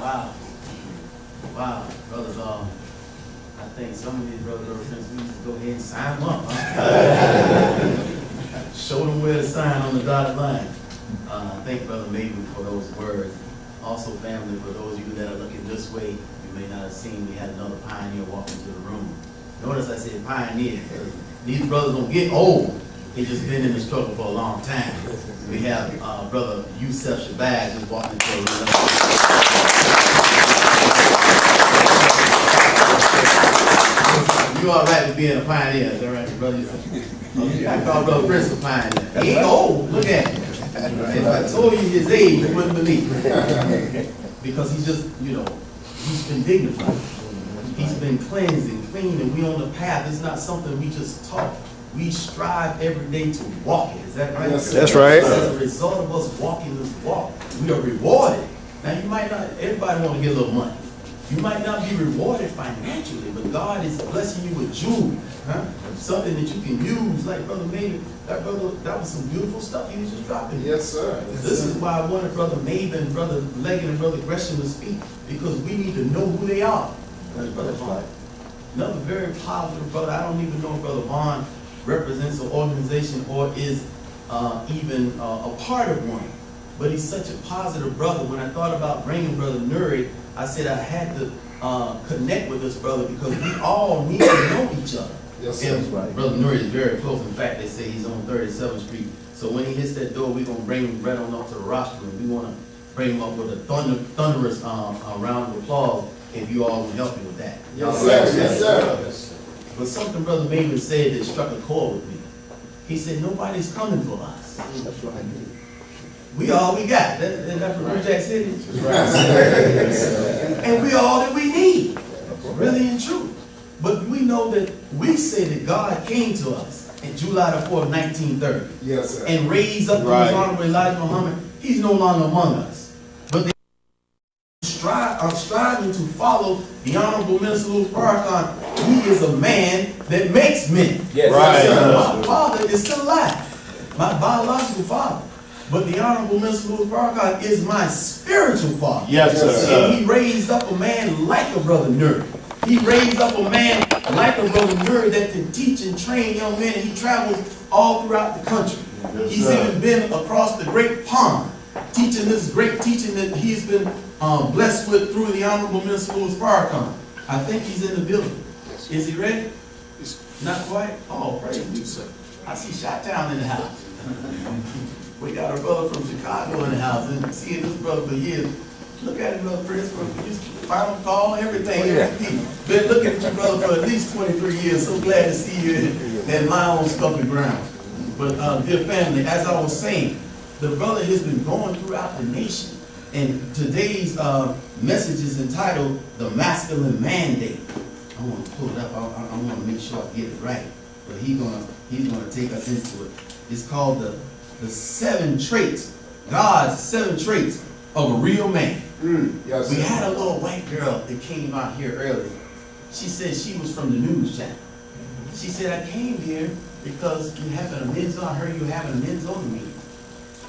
Wow. Wow, brothers, um, I think some of these brothers are since we need to go ahead and sign them up. huh? Show them where to sign on the dotted line. Uh, thank Brother Maven for those words. Also, family, for those of you that are looking this way, you may not have seen, we had another pioneer walk into the room. Notice I said pioneer. these brothers don't get old, they just been in the struggle for a long time. We have, uh, Brother Yusef Shabazz just walking into the room. You all right with being a pioneer, is that right, brother? Okay, I call brother Prince a pioneer. He ain't old, look at him. If I told you his age, you wouldn't believe it. Because he's just, you know, he's been dignified. He's been cleansed and clean, and we on the path. It's not something we just talk. We strive every day to walk it, is that right? Yes. That's right. As a result of us walking this walk, we are rewarded. Now, you might not, everybody want to get a little money. You might not be rewarded financially, but God is blessing you with jewelry, huh? Something that you can use, like Brother Maven, that brother, that was some beautiful stuff he was just dropping. Yes, sir. This is why I wanted Brother Maven, Brother Leggett, and Brother Gresham to speak, because we need to know who they are. That's Brother Vaughn. Another very positive brother, I don't even know Brother Vaughn represents an organization or is uh, even uh, a part of one. But he's such a positive brother. When I thought about bringing Brother Nuri, I said I had to uh, connect with this brother because we all need to know each other. Yes, sir. And Brother Nuri is very close. In fact, they say he's on 37th Street. So when he hits that door, we're gonna bring him right on up to the rostrum. We wanna bring him up with a thunder, thunderous um, round of applause if you all will help me with that. Yes, sir. Yes, sir. But something Brother Maven said that struck a chord with me. He said, nobody's coming for us. That's right. We all we got. That, that- that's what New Jack City. Yes, And we all that we need, really and true. But we know that we say that God came to us in July the 4th, 1930, Yes, sir. and raised up the Right. most honorable Elijah Muhammad. He's no longer among us. But they strive, are striving to follow the Honorable Minister Louis Farrakhan. He is a man that makes men. Yes, Right. So My father is still alive, my biological father. But the Honorable Minister Louis Farrakhan is my spiritual father. Yes, Yes, sir. And he raised up a man like a brother Nuri. He raised up a man like a brother Nuri that can teach and train young men, and he travels all throughout the country. He's sir. even been across the great pond, teaching this great teaching that he's been um, blessed with through the Honorable Minister Louis Farrakhan. I think he's in the building. Is he ready? Not quite? Oh, praise be, sir. I see Chi-Town in the house. We got a brother from Chicago in the house, and seeing this brother for years. Look at him, brother Prince, for his final call, everything. everything. Been looking at you, brother, for at least twenty-three years. So glad to see you in that my own stuffy ground. But, uh, dear family, as I was saying, the brother has been going throughout the nation. And today's, uh, message is entitled, The Masculine Mandate. I want to pull it up, I, I, I want to make sure I get it right. But he gonna, he's gonna take us into it. It's called the, the seven traits, God's seven traits of a real man. Mm, Yes, We sir. had a little white girl that came out here early. She said she was from the news channel. She said, I came here because you having a men's on, I heard you having a men's on meeting.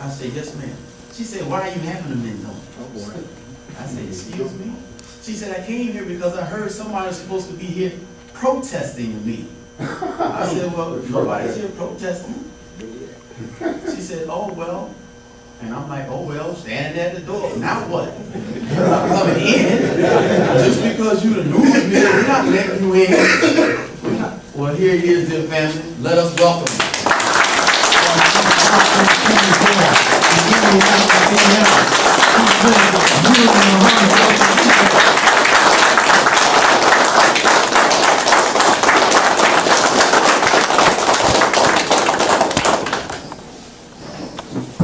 I said, yes, ma'am. She said, why are you having a men's on? Oh, I said, excuse me? She said, I came here because I heard somebody was supposed to be here protesting me. I said, well, nobody's here protesting. She said, oh, well. And I'm like, oh, well, standing at the door, now what? You're not coming in. Just because you're the news media, we're not letting you in. Well, here he is, dear family. Let us welcome him.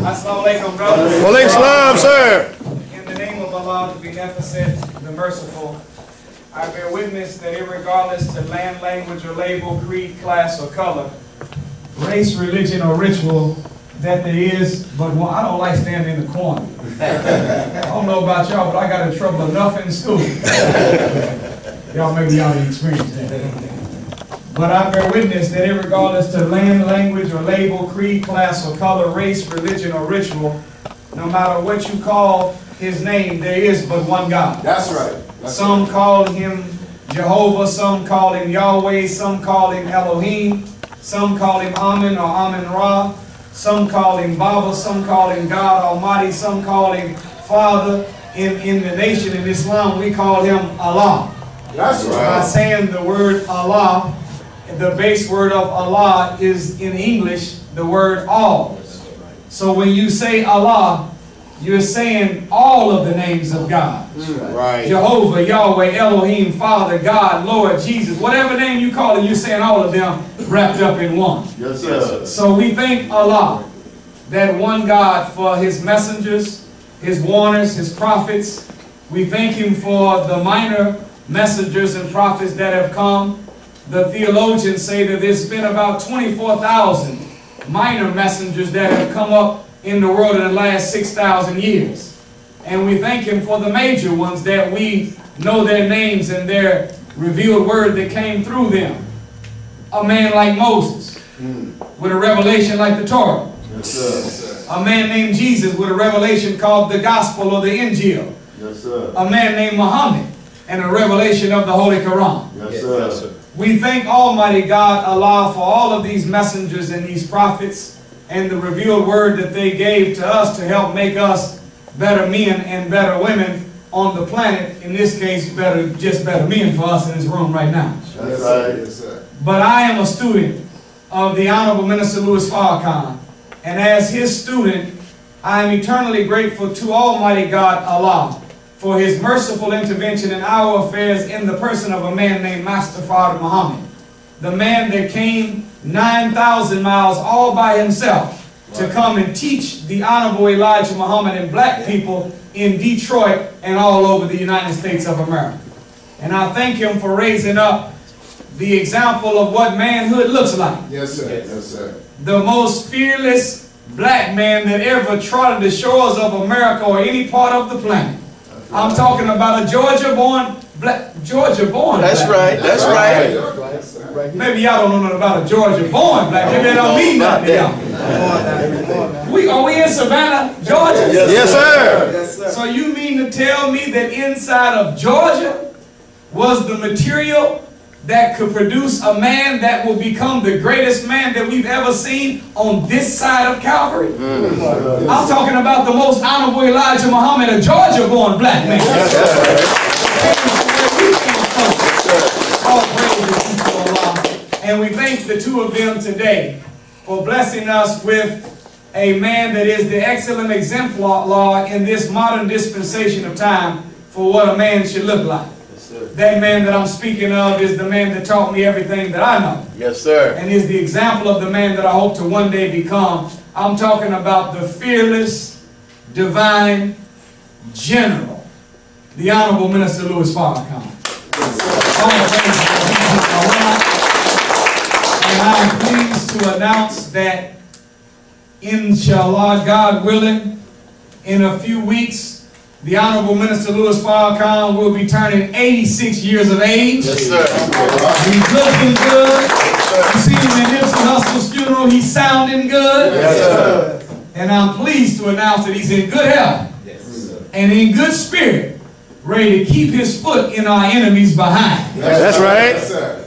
Assalamu alaikum, brothers. Waleik salam, sir. In the name of Allah, the beneficent, the merciful, I bear witness that irregardless to land, language, or label, creed, class, or color, race, religion, or ritual, that there is but one. I don't like standing in the corner. I don't know about y'all, but I got in trouble enough in school. y'all maybe y'all didn't experience that. But I bear witness that irregardless to land, language, or label, creed, class, or color, race, religion, or ritual, no matter what you call his name, there is but one God. That's right. That's Some call him Jehovah, some call him Yahweh, some call him Elohim, some call him Amen or Amen Ra, some call him Baba, some call him God Almighty, some call him Father. In, in the nation in Islam, we call him Allah. That's right. By saying the word Allah, the base word of Allah is in English the word all. So when you say Allah, you're saying all of the names of God. Mm. Right. Jehovah, Yahweh, Elohim, Father, God, Lord, Jesus, whatever name you call it, you're saying all of them wrapped up in one. Yes, sir. So we thank Allah, that one God, for his messengers, his warners, his prophets. We thank him for the minor messengers and prophets that have come. The theologians say that there's been about 24,000 minor messengers that have come up in the world in the last 6,000 years. And we thank him for the major ones that we know their names and their revealed word that came through them. A man like Moses, mm. with a revelation like the Torah. Yes, sir. A man named Jesus with a revelation called the Gospel or the Injil. Yes, sir. A man named Muhammad and a revelation of the Holy Quran. Yes, sir. We thank Almighty God, Allah, for all of these messengers and these prophets and the revealed word that they gave to us to help make us better men and better women on the planet. In this case, better just better men for us in this room right now. That's right. Yes, sir. But I am a student of the Honorable Minister Louis Farrakhan. And as his student, I am eternally grateful to Almighty God Allah for his merciful intervention in our affairs in the person of a man named Master Fard Muhammad. The man that came 9,000 miles all by himself to come and teach the Honorable Elijah Muhammad and black people in Detroit and all over the United States of America. And I thank him for raising up the example of what manhood looks like. Yes, sir. Yes, sir. The most fearless black man that ever trotted the shores of America or any part of the planet. I'm talking about a Georgia-born black, Georgia-born. That's black right. That's right. Yes, sir. Maybe y'all don't know nothing about a Georgia-born black. Maybe that don't mean nothing to y'all. We are we in Savannah, Georgia? Yes, sir. Yes, sir. So you mean to tell me that inside of Georgia was the material that could produce a man that will become the greatest man that we've ever seen on this side of Calvary? Mm. I'm talking about the most honorable Elijah Muhammad, a Georgia-born black man. To Allah. And we thank the two of them today for blessing us with a man that is the excellent exemplar law in this modern dispensation of time for what a man should look like. That man that I'm speaking of is the man that taught me everything that I know Yes, sir. and is the example of the man that I hope to one day become. I'm talking about the fearless, divine general, the Honorable Minister Louis Farrakhan. All praise to Allah. And I'm pleased to announce that, inshallah, God willing, in a few weeks, the Honorable Minister Louis Farrakhan will be turning 86 years of age. Yes, sir. He's looking good. You see him at Nipsey Hussle's funeral, he's sounding good. Yes, sir. And I'm pleased to announce that he's in good health yes, and in good spirit, ready to keep his foot in our enemies behind. That's right. Yes, sir.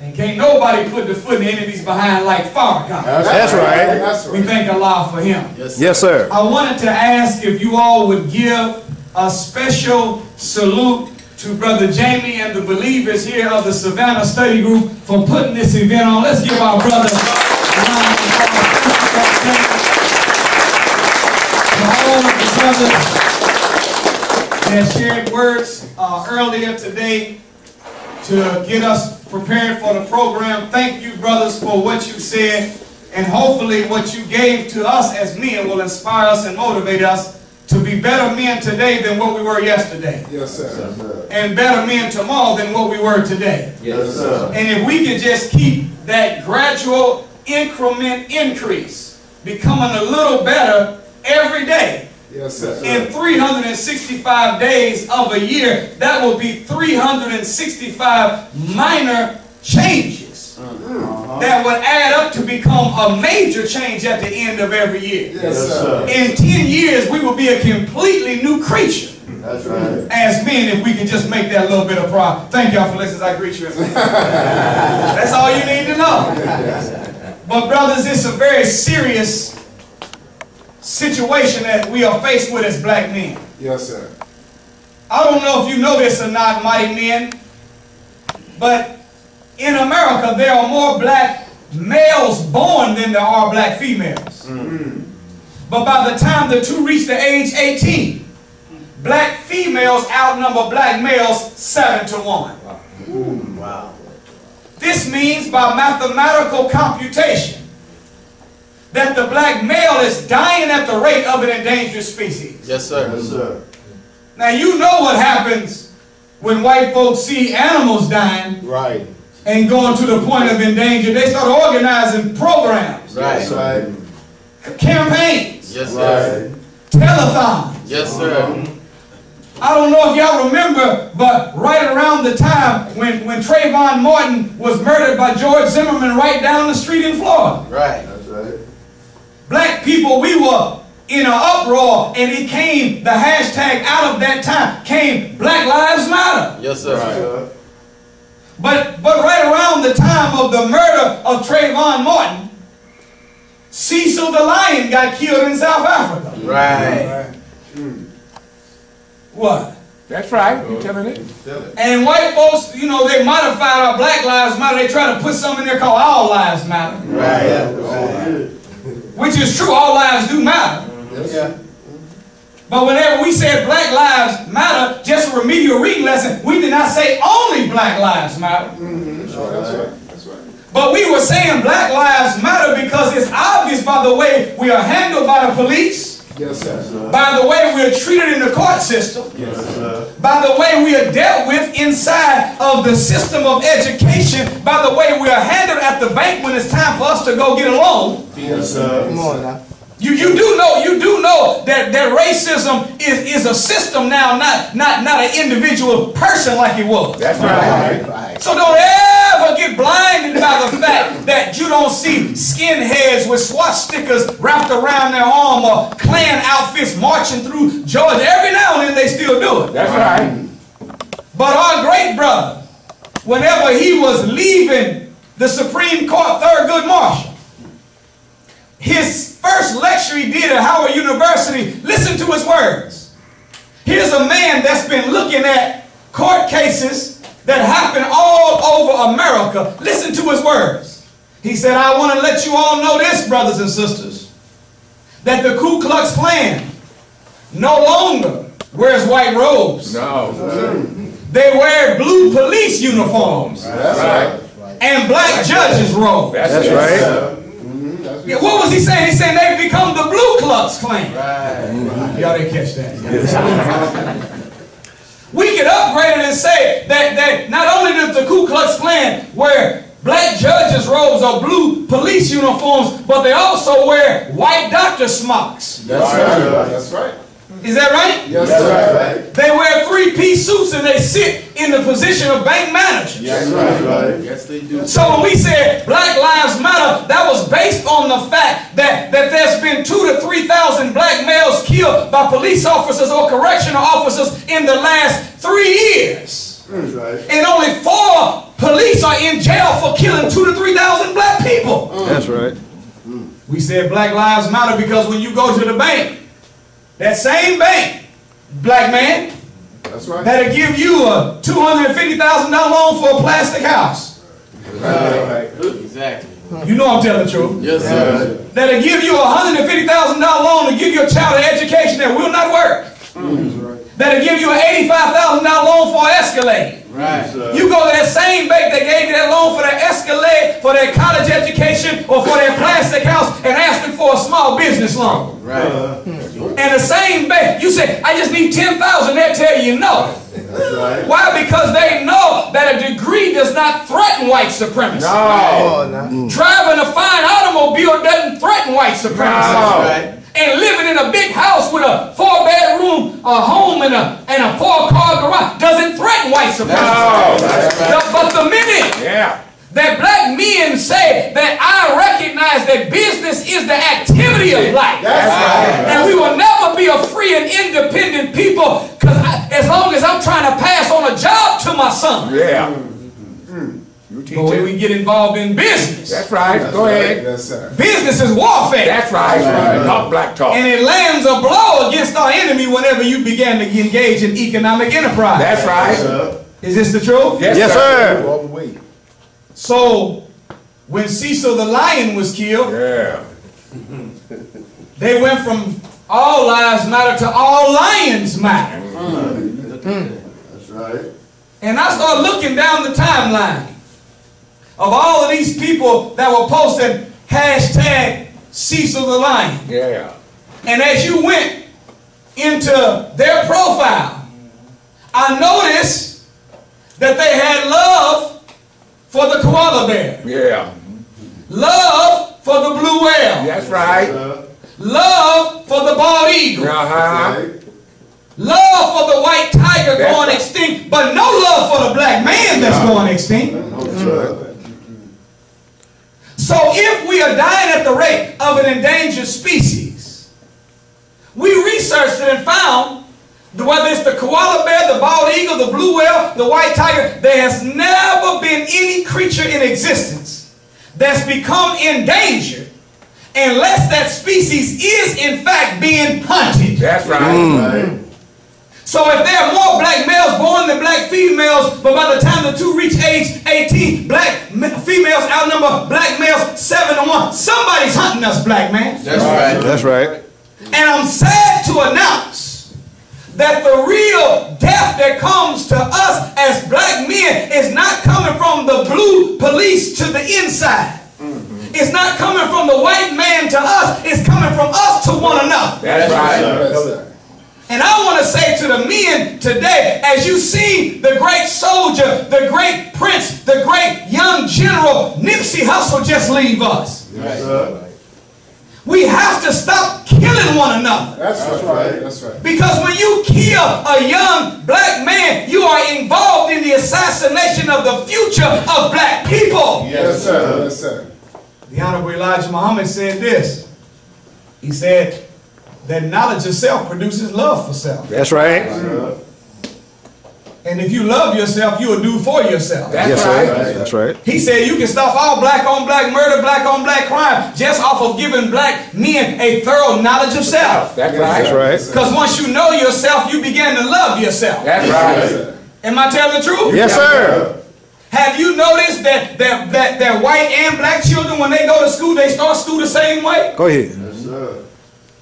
And can't nobody put the foot in the enemies behind like Farrakhan. That's right. That's We right. thank Allah for him. Yes, sir. Yes, sir. I wanted to ask if you all would give a special salute to Brother Jamie and the believers here of the Savannah Study Group for putting this event on. Let's give our brother a round of applause. To all of the brothers that shared words uh, earlier today to get us prepared for the program. Thank you, brothers, for what you said. And hopefully what you gave to us as men will inspire us and motivate us to be better men today than what we were yesterday. Yes, sir. And better men tomorrow than what we were today. Yes, sir. And if we could just keep that gradual increment increase, becoming a little better every day, Yes, sir. in 365 days of a year, that will be 365 minor changes Uh-huh. that would add up to become a major change at the end of every year. Yes, sir. In 10 years, we will be a completely new creature That's right. as men if we can just make that little bit of progress. Thank y'all for listening. I greet you. That's all you need to know. But brothers, it's a very serious situation that we are faced with as black men. Yes, sir. I don't know if you know this or not, mighty men, but in America there are more black males born than there are black females. Mm. But by the time the two reach the age 18, black females outnumber black males 7 to 1. Wow. This means by mathematical computation that the black male is dying at the rate of an endangered species. Yes, sir. Yes, sir. Now you know what happens when white folks see animals dying Right. And going to the point of endanger. They start organizing programs, That's right. campaigns, Yes, Right. telethons. Yes, sir. I don't know if y'all remember, but right around the time when, when Trayvon Martin was murdered by George Zimmerman right down the street in Florida, Right. That's right. black people, we were in an uproar and it came, the hashtag out of that time came Black Lives Matter. Yes, sir. Right. But but right around the time of the murder of Trayvon Martin, Cecil the Lion got killed in South Africa. Right. Hmm. What? That's right. You telling it? Tell it. And white folks, you know, they modified our Black Lives Matter. They try to put something in there called All Lives Matter, Right. which is true. All lives do matter. Yes. But whenever we said Black Lives Matter, just a remedial reading lesson, we did not say only Black Lives Matter. That's right. That's right. But we were saying Black Lives Matter because it's obvious by the way we are handled by the police, Yes, sir. by the way we are treated in the court system, Yes, sir. by the way we are dealt with inside of the system of education, by the way we are handled at the bank when it's time for us to go get a loan. Yes, sir. Come on now. You, you do know you do know that, that racism is, is a system now, not, not, not an individual person like it was. That's right. Right. So don't ever get blinded by the fact that you don't see skinheads with swastikas wrapped around their arm or Klan outfits marching through Georgia. Every now and then they still do it. That's right. But our great brother, whenever he was leaving the Supreme Court Thurgood Marshall, his first lecture he did at Howard University, listen to his words. Here's a man that's been looking at court cases that happen all over America. Listen to his words. He said, I want to let you all know this, brothers and sisters, that the Ku Klux Klan no longer wears white robes. No. They wear blue police uniforms That's right. and black judges' robes. That's, That's right. That's Yeah, what was he saying? He said they've become the Blue Klux Klan. Right. Y'all didn't catch that. we could upgrade it and say that, that not only does the Ku Klux Klan wear black judges' robes or blue police uniforms, but they also wear white doctor smocks. That's right. That's right. Is that right? Yes, sir. They wear three-piece suits and they sit in the position of bank managers. Yes, that's right. Yes, they do. So when we said Black Lives Matter, that was based on the fact that, that there's been two to three thousand black males killed by police officers or correctional officers in the last three years. That's right. And only four police are in jail for killing two to three thousand black people. That's right. We said Black Lives Matter because when you go to the bank, that same bank, black man, That's right. that'll give you a $250,000 loan for a plastic house. Right. Exactly. You know I'm telling the truth. Yes, sir. that'll give you a $150,000 loan to give your child an education that will not work. Mm. That'll give you an $85,000 loan for an Escalade. Right. Uh, you go to that same bank that gave you that loan for their Escalade, for their college education, or for their plastic house, and ask them for a small business loan. Right. Mm-hmm. And the same bank, you say, I just need 10000 they'll tell you no. Right. Why? Because they know that a degree does not threaten white supremacy. No. Mm. Driving a fine automobile doesn't threaten white supremacy. No. Right. And living in a big house with a four bedroom a home and a, and a four car garage doesn't threaten white supremacy. No. The- but the minute Yeah. that black men say that I recognize that business is the activity of life. right. And we will never be a free and independent people because as long as I'm trying to pass on a job to my son. Yeah. Mm. You teach But when it. we get involved in business, That's right. Go ahead. Yes, sir. business is warfare. That's right. Not black talk. And it lands a blow against our enemy whenever you begin to engage in economic enterprise. That's right. Sir. Is this the truth? Yes, sir. All the way. So, when Cecil the lion was killed, Yeah. they went from all lives matter to all lions matter. That's right. And I start looking down the timeline of all of these people that were posting hashtag Cecil the lion. Yeah. And as you went into their profile, I noticed that they had love for the koala bear, Yeah. love for the blue whale, That's right. Love for the bald eagle, Uh-huh. Right. love for the white tiger That's going right. extinct, but no love for the black man that's going extinct. That's right. So if we are dying at the rate of an endangered species, we researched it and found that whether it's the koala bear, the bald eagle, the blue whale, the white tiger, there has never been any creature in existence that's become endangered unless that species is in fact being hunted. That's right. Mm. Right. So if there are more black males born than black females, but by the time the two reach age 18, black females outnumber black males 7 to 1. Somebody's hunting us, black man. That's right. That's right. And I'm sad to announce that the real death that comes to us as black men is not coming from the blue police to the inside. Mm-hmm. It's not coming from the white man to us. It's coming from us to one another. That's right. Yes, sir. And I want to say to the men today, as you see the great soldier, the great prince, the great young general, Nipsey Hussle just leave us. Yes, sir. We have to stop killing one another. That's right. That's right. Because when you kill a young black man, you are involved in the assassination of the future of black people. Yes, sir. Yes, sir. The Honorable Elijah Muhammad said this. He said that knowledge of self produces love for self. That's right. Sir. And if you love yourself, you will do for yourself. That's Yes, right. sir. That's right. He said you can stop all black on black murder, black on black crime, just off of giving black men a thorough knowledge of self. That's right. That's right. right. Because once you know yourself, you begin to love yourself. That's right. Am I telling the truth? Yes, sir. Have you noticed that, that, that, that white and black children, when they go to school, they start school the same way? Go ahead. Yes, sir.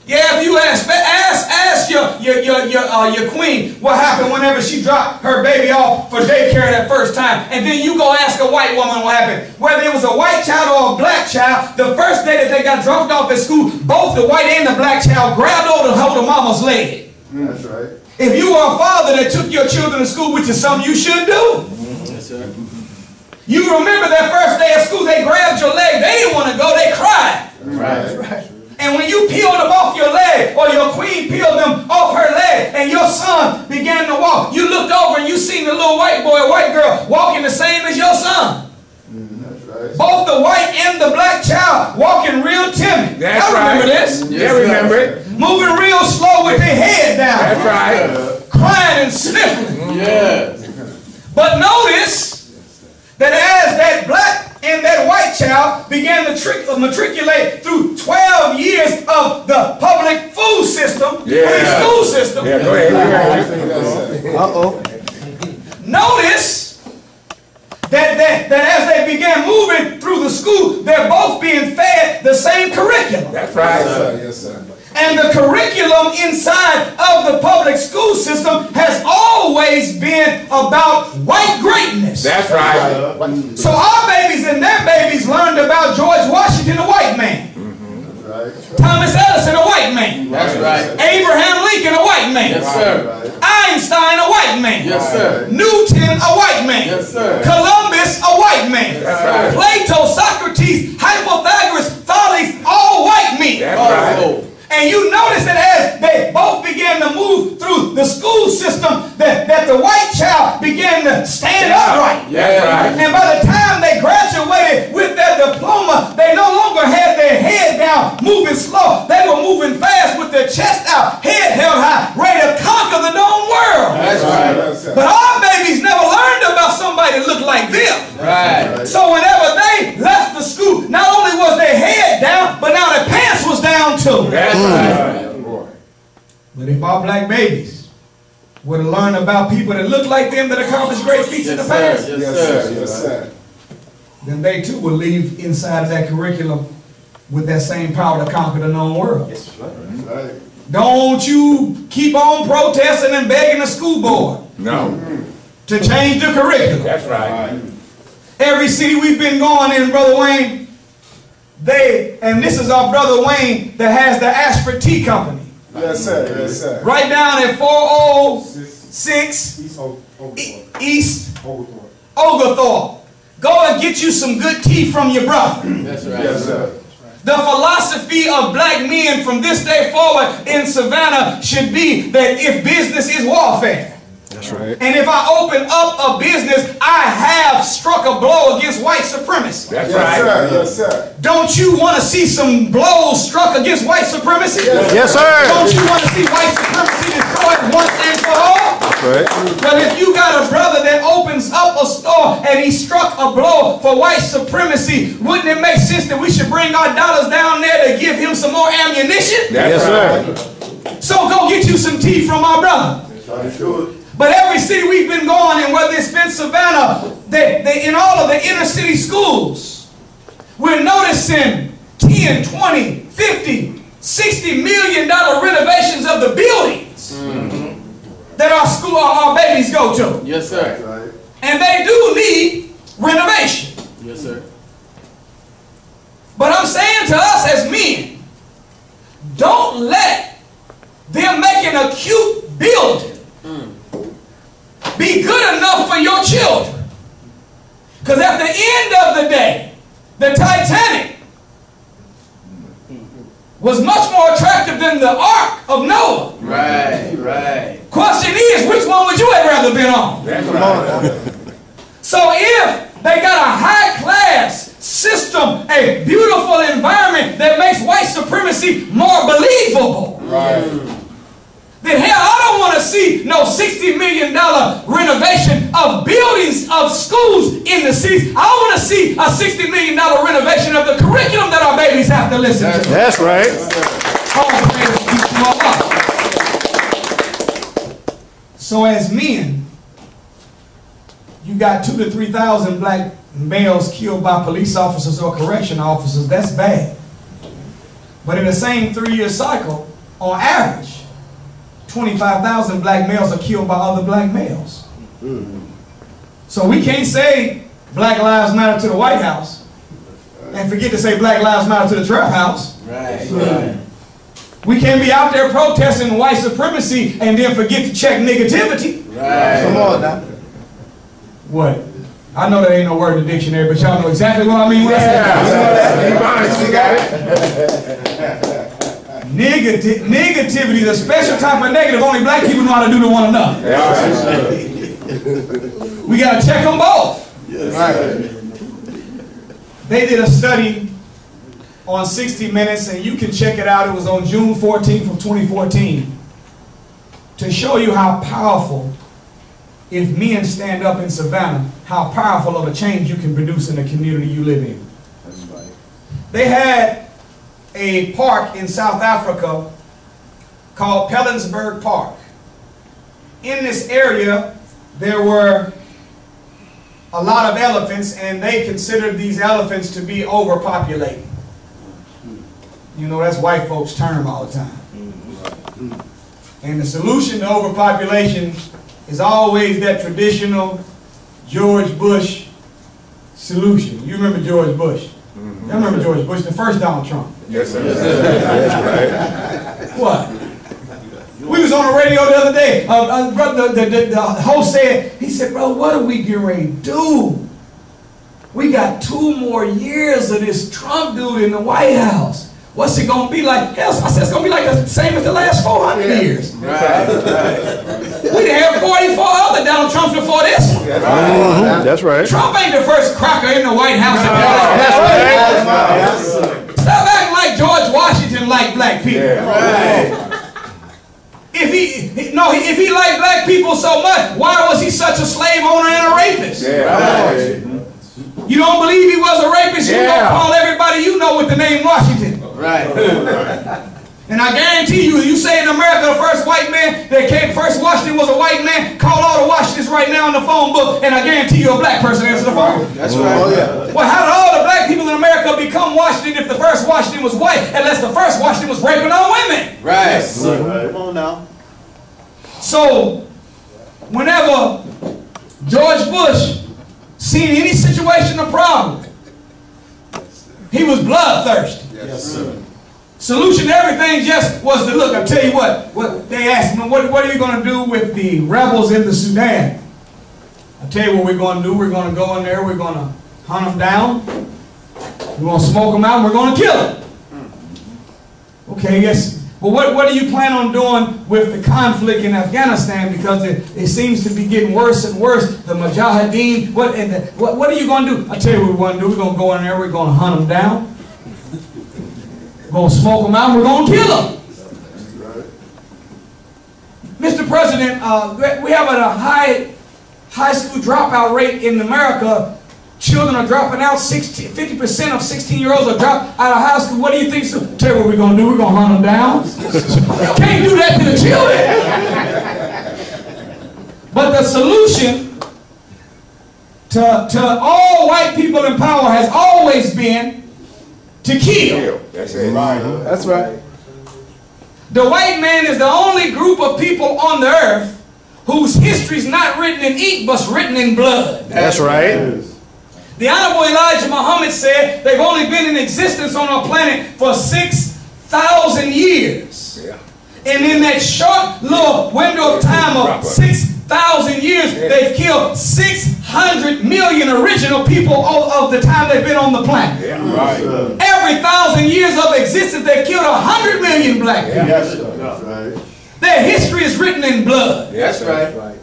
Yeah, if you ask, ask, ask your, your, your, your, uh, your queen what happened whenever she dropped her baby off for daycare that first time, and then you go ask a white woman what happened. Whether it was a white child or a black child, the first day that they got dropped off at school, both the white and the black child grabbed hold of hold of mama's leg. That's right. If you were a father that took your children to school, which is something you should do, Yes, sir. you remember that first day of school, they grabbed your leg, they didn't want to go, they cried. Right. And when you peeled them off your leg, or your queen peeled them off her leg, and your son began to walk, you looked over and you seen the little white boy white girl walking the same as your son. That's right. Both the white and the black child walking real timid. That's I remember right. this. Yeah, remember it. Moving real slow with their head down. That's right. crying and sniffling. Yes. But notice that as that black and that white child began to trick, uh, matriculate through 12 years of the public food system, I mean, school system, Yeah, go ahead. Uh-oh. notice that, that, that as they began moving through the school, they're both being fed the same curriculum. That's Yes, right. sir. Yes, sir. And the curriculum inside of the public school system has always been about white greatness. That's right. So our babies and their babies learned about George Washington, a white man. Right. Thomas Edison, a white man. That's right. Abraham Lincoln, a white man. Yes, sir. Einstein, a white man. Yes, sir. Newton, a white man. Yes, sir. Columbus, a white man. That's right. Plato, Socrates, Pythagoras, Thales, all white men. That's right. And you notice that as they both began to move through the school system, that, that the white child began to stand upright. Yeah, right. And by the time they graduated with their diploma, they no longer had their head down, moving slow. They were moving fast with their chest out, head held high, ready to conquer the known world. That's right. But our babies never learned about somebody that looked like them. Right. So whenever they left the school, not only was their head down, but now their pants was down too. That's black babies were to learn about people that look like them that accomplished great feats in the past, sir. Yes, sir. Yes, sir. then they too will leave inside of that curriculum with that same power to conquer the known world. That's right. Don't you keep on protesting and begging the school board No, to change the curriculum. that's right. Every city we've been going in, Brother Wayne, they, and this is our brother Wayne that has the Ashford Tea Company. Yes, sir. Yes, sir. Right down at 406 E- East Oglethorpe. Go and get you some good tea from your brother. That's right. Yes, sir. The philosophy of black men from this day forward in Savannah should be that if business is warfare, That's right. and if I open up a business, I have struck a blow against white supremacy. That's Yes, right. sir. Yes, sir. Don't you want to see some blows struck against white supremacy? Yes, sir. Don't you want to see white supremacy destroyed once and for all? Right. But if you got a brother that opens up a store and he struck a blow for white supremacy, wouldn't it make sense that we should bring our dollars down there to give him some more ammunition? That's right. So go get you some tea from our brother. Sure. But every city we've been going in, whether it's been Savannah, they, they, in all of the inner city schools, we're noticing 10, 20, 50, 60 million dollar renovations of the buildings mm-hmm. that our school, our, our babies go to. Yes, sir. right. And they do need renovation. Yes, sir. But I'm saying to us as men, don't let them make an acute building mm. Be good enough for your children. Because at the end of the day, the Titanic was much more attractive than the Ark of Noah. Right, right. Question is, which one would you have rather been on? That's right. So if they got a high class system, a beautiful environment that makes white supremacy more believable, then hell, I don't want to see no $60 million renovation of buildings of schools in the cities. I want to see a $60 million renovation of the curriculum that our babies have to listen to. That's right. Praise be to Allah. So as men, you got two to three thousand black males killed by police officers or correction officers. That's bad. But in the same three-year cycle, on average, twenty-five thousand black males are killed by other black males. Mm-hmm. So we can't say Black Lives Matter to the White House and forget to say Black Lives Matter to the trap house. Right, right. We can't be out there protesting white supremacy and then forget to check negativity. Right. on now. What? I know that ain't no word in the dictionary, but y'all know exactly what I mean when I say Yeah. You got it. Negati- negativity is a special type of negative only black people know how to do to one another. We got to check them both. They did a study on 60 Minutes, and you can check it out. It was on June 14th of 2014 to show you how powerful, if men stand up in Savannah, how powerful of a change you can produce in the community you live in. They had a park in South Africa called Pilanesberg Park. In this area, there were a lot of elephants, and they considered these elephants to be overpopulated. You know, that's white folks' term all the time. And the solution to overpopulation is always that traditional George Bush solution. You remember George Bush? Mm-hmm. I remember George Bush, the first Donald Trump. Yes, sir. What? We was on the radio the other day. Uh, uh, brother, the, the, the host said, he said, bro, what are we getting ready to do? We got two more years of this Trump dude in the White House. What's it gonna be like? Hell, I said it's gonna be like the same as the last 400 years. Right, right. We done had 44 other Donald Trumps before this one. That's right. Trump ain't the first cracker in the White House. That's right. Stop acting like George Washington liked black people. right If he, he- no, if he liked black people so much, why was he such a slave owner and a rapist? Yeah. You don't believe he was a rapist? You Yeah. don't call everybody you know with the name Washington. Right. And I guarantee you, you say in America the first white man that came, first Washington was a white man, call all the Washingtons right now in the phone book, and I guarantee you a black person answer the phone. That's right. Oh, yeah. Well, how did all the black people in America become Washington if the first Washington was white, unless the first Washington was raping on women? Right. Come on now. So, whenever George Bush seen any situation or problem, he was bloodthirsty. Yes, sir. Solution to everything just was to look. I tell you what, what they asked him, what, what are you going to do with the rebels in the Sudan? I tell you what we're going to do. We're going to go in there. We're going to hunt them down. We're going to smoke them out. and We're going to kill them. Okay, yes. But what, what do you plan on doing with the conflict in Afghanistan? Because it, it seems to be getting worse and worse. The Mujahideen, what, and the, what, what are you going to do? I tell you what we're going to do. We're going to go in there. We're going to hunt them down. We're going to smoke them out. We're going to kill them. Mr. President, uh, we have a high high school dropout rate in America. Children are dropping out. 60, 50% of 16 year olds are dropped out of high school. What do you think? So, tell you what we're going to do. We're going to hunt them down. can't do that to the children. But the solution to, to all white people in power has always been to kill. That's it. That's right. The white man is the only group of people on the earth whose history is not written in ink but written in blood. That's right. The Honorable Elijah Muhammad said they've only been in existence on our planet for 6,000 years. Yeah. And in that short little window of time of 6,000 years, they've killed 600 million original people all of the time they've been on the planet. Yeah, right. Every thousand years of existence, they've killed 100 million black people. Yes, sir. That's right. Their history is written in blood. That's right.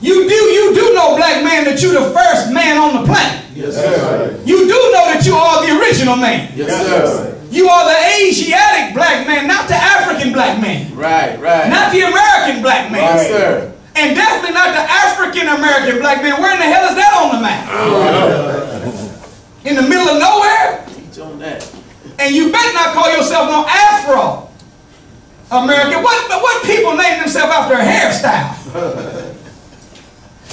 You do, you do know, black man, that you're the first man on the planet. Yes, sir. You do know that you are the original man. Yes, Yes, sir. sir. You are the Asiatic black man, not the African black man. Right, right. Not the American black man. Yes, sir. And definitely not the African American black man. Where in the hell is that on the map? In the middle of nowhere? Teach on that. And you better not call yourself no Afro American. What, what people name themselves after a hairstyle?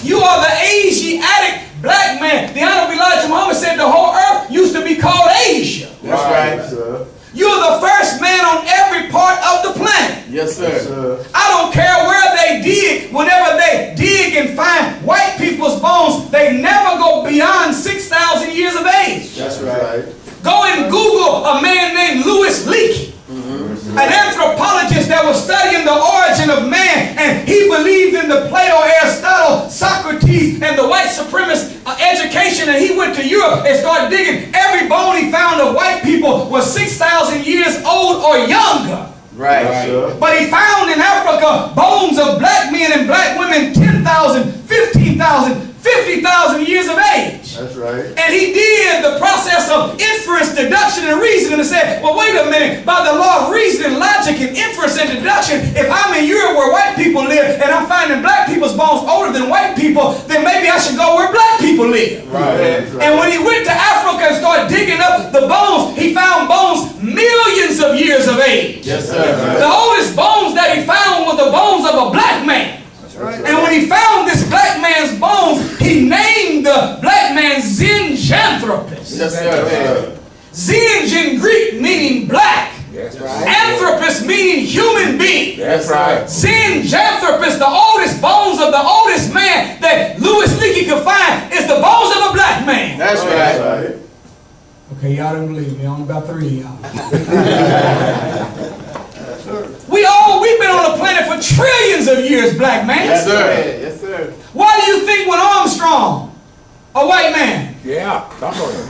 You are the Asiatic black man. The Honorable Elijah Muhammad said the whole earth used to be called Asia. That's right. Yes, sir. You're the first man on every part of the planet. Yes, Yes, sir. sir. I don't care where they dig. Whenever they dig and find white people's bones, they never go beyond 6,000 years of age. That's That's right. right. Go and Google a man named Louis Leakey, an anthropologist that was studying the origin of man, and he believed in the Plato, Aristotle, Socrates, and the white supremacist uh, education, and he went to Europe and started digging. Every bone he found of white people was 6,000 years old or younger. Right. Yes, sir. But he found in Africa bones of black men and black women 10,000, 15,000, 50,000 years of age. That's right. And he did the process of inference, deduction, and reasoning and said, well, wait a minute, by the law of reasoning, logic, and inference and deduction, if I'm in Europe where white people live and I'm finding black people's bones older than white people, then maybe I should go where black people live. Right. Right. And when he went to Africa and started digging up the bones, he found bones millions of years of age. Yes, sir. The oldest bones that he found were the bones of a black man. And when he found this black man's bones, he named the black man Zinjanthropus. Yes, sir. Zinj in Greek meaning black. That's right. Anthropus meaning human being. That's right. Zinjanthropus, the oldest bones of the oldest man that Louis Leakey could find, is the bones of a black man. That's That's right. right. Okay, y'all don't believe me. Only about three of y'all. we all we've been on the planet for trillions of years, black man. Yes, sir. Yes, sir. Why do you think when Armstrong, a white man, Yeah. Talk on it.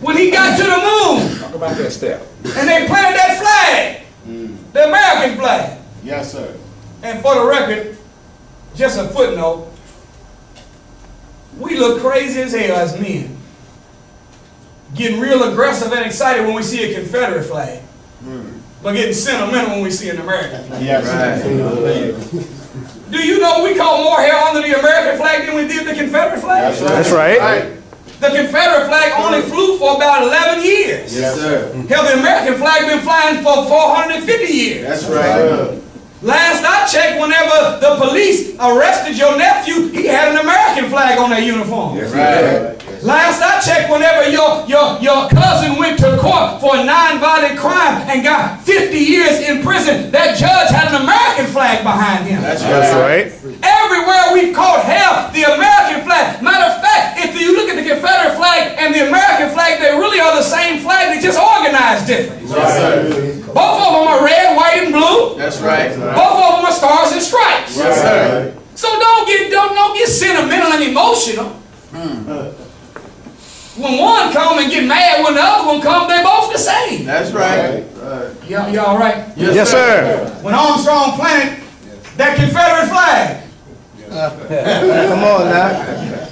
when he got to the moon Talk about that step. and they planted that flag, mm. the American flag, Yes, sir. and for the record, just a footnote, we look crazy as hell as men. Getting real aggressive and excited when we see a Confederate flag. But getting sentimental when we see an American flag. Yes, Right. Do you know we call more hair under the American flag than we did the Confederate flag? That's right. That's right. Right. the Confederate flag only flew for about 11 years. Yes, sir. Hell, the American flag been flying for 450 years. That's right. Last I checked, whenever the police arrested your nephew, he had an American flag on their uniform. Yes, Right. Last I checked, whenever your, your, your cousin went to court for a non-violent crime and got 50 years in prison, that judge had an American flag behind him. That's That's right. right. Everywhere we've caught hell, the American flag. Matter of fact, if you look at the Confederate flag and the American flag, they really are the same flag, they just organized different. Sir. Both of them are red, white, and blue. That's right. Both of them are stars and stripes. Yes, sir. So don't get don't, don't get sentimental and emotional. Hmm. When one come and get mad when the other one come, they both the same. That's right. Y'all, y'all all right? Yes, sir. When Armstrong planted that Confederate flag, Come on now.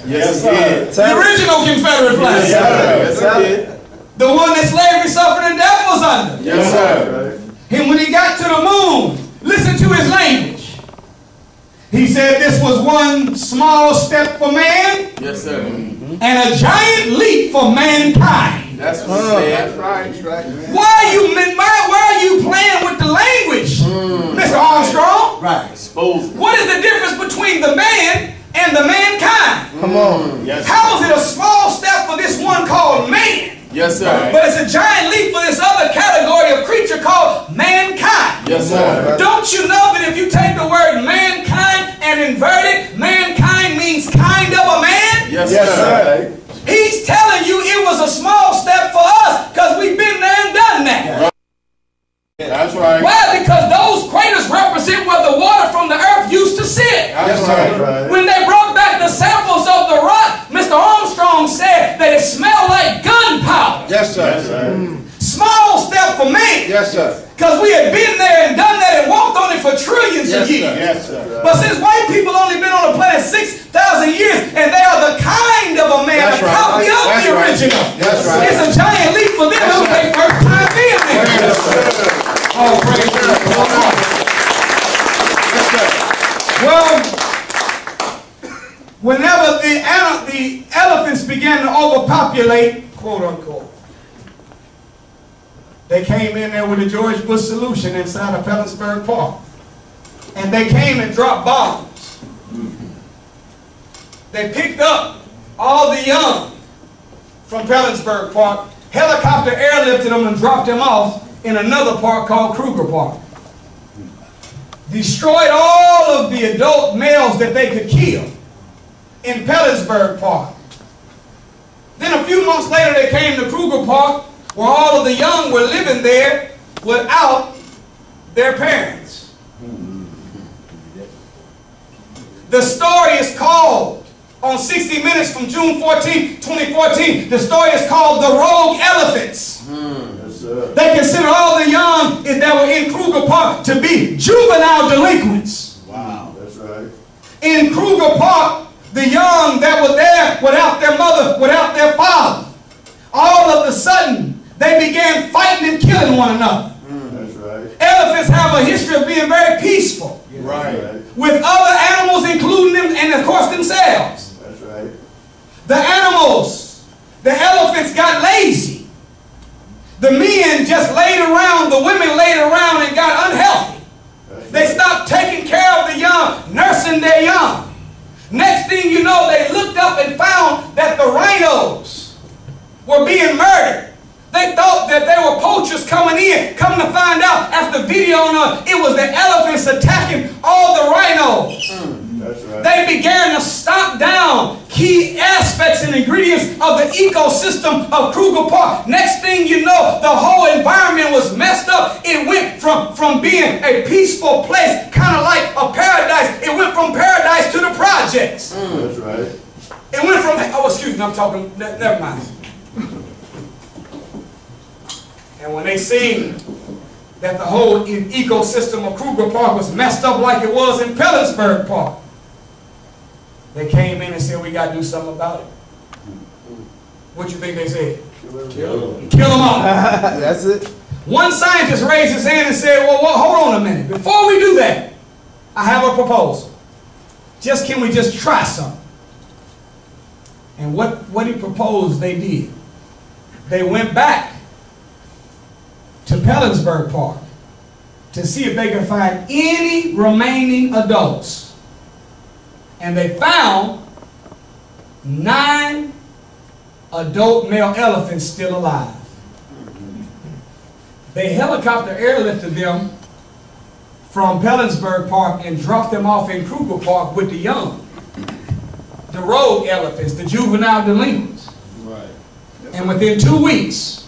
Yes, he did. the original Confederate flag, Yes, he did. the one that slavery, suffered and death was under. Yes, sir. And when he got to the moon, listen to his language. He said this was one small step for man Yes, sir. Mm-hmm. and a giant leap for mankind. That's what he said. Why are you why, why are you playing with the language, hmm. Mr. Armstrong? Right. Expose. What is the difference between the man and the mankind? Come on. Yes. How is it a small step for this one called man, Yes, sir. but it's a giant leap for this other category of creature called mankind? Yes, sir. Don't you know that if you take the word mankind and invert it, mankind means kind of a man? Yes, Yes, sir. sir. He's telling you it was a small step for us because we've been there and done that. That's right. Why? Because those craters represent where the water from the earth used to sit. That's right. When they brought back the samples of the rock, Mr. Armstrong said that it smelled like gunpowder. Yes, That's sir. right. Small step for man. Yes, sir. Because we had been there and done that and walked on it for trillions Yes, of years. sir. Yes, sir. But since white people only been on the planet 6,000 years and they are the kind of a man, That's a right. copy of That's the right. original. That's right. It's a giant leap for them. It'll take first time being there. Yes, sir. Oh, praise God. Yes, sir. Well, whenever the, the elephants began to overpopulate, quote unquote, they came in there with a George Bush solution inside of Pilanesberg Park. And they came and dropped bombs. They picked up all the young from Pilanesberg Park, helicopter airlifted them and dropped them off in another park called Kruger Park. Destroyed all of the adult males that they could kill in Pilanesberg Park. Then a few months later they came to Kruger Park where all of the young were living there without their parents. The story is called on 60 Minutes from June 14, 2014. The story is called The Rogue Elephants. Yes. They consider all the young that were in Kruger Park to be juvenile delinquents. Wow. That's right. In Kruger Park, the young that were there without their mother, without their father, all of a sudden they began fighting and killing one another. That's right. Elephants have a history of being very peaceful Right. with other animals, including them and of course themselves. That's right. The animals, the elephants got lazy. The men just laid around, the women laid around and got unhealthy. That's They stopped taking care of the young, nursing their young. Next thing you know, they looked up and found that the rhinos were being murdered. They thought that they were poachers coming in. Coming to find out, after video on it was the elephants attacking all the rhinos. That's right. They began to stop down key aspects and ingredients of the ecosystem of Kruger Park. Next thing you know, the whole environment was messed up. It went from, from being a peaceful place, kind of like a paradise, it went from paradise to the projects. That's right. It went from, oh, excuse me, I'm talking, ne- never mind. And when they seen that the whole ecosystem of Kruger Park was messed up like it was in Pilanesberg Park, they came in and said, we got to do something about it. What you think they said? Kill him. Kill them all. That's it. One scientist raised his hand and said, well, well, hold on a minute. Before we do that, I have a proposal. Just can we just try something? And what, what he proposed, they did. They went back to Pilanesberg Park to see if they could find any remaining adults. And they found nine adult male elephants still alive. They helicopter airlifted them from Pilanesberg Park and dropped them off in Kruger Park with the young. The rogue elephants, the juvenile delinquents. Right. And within two weeks,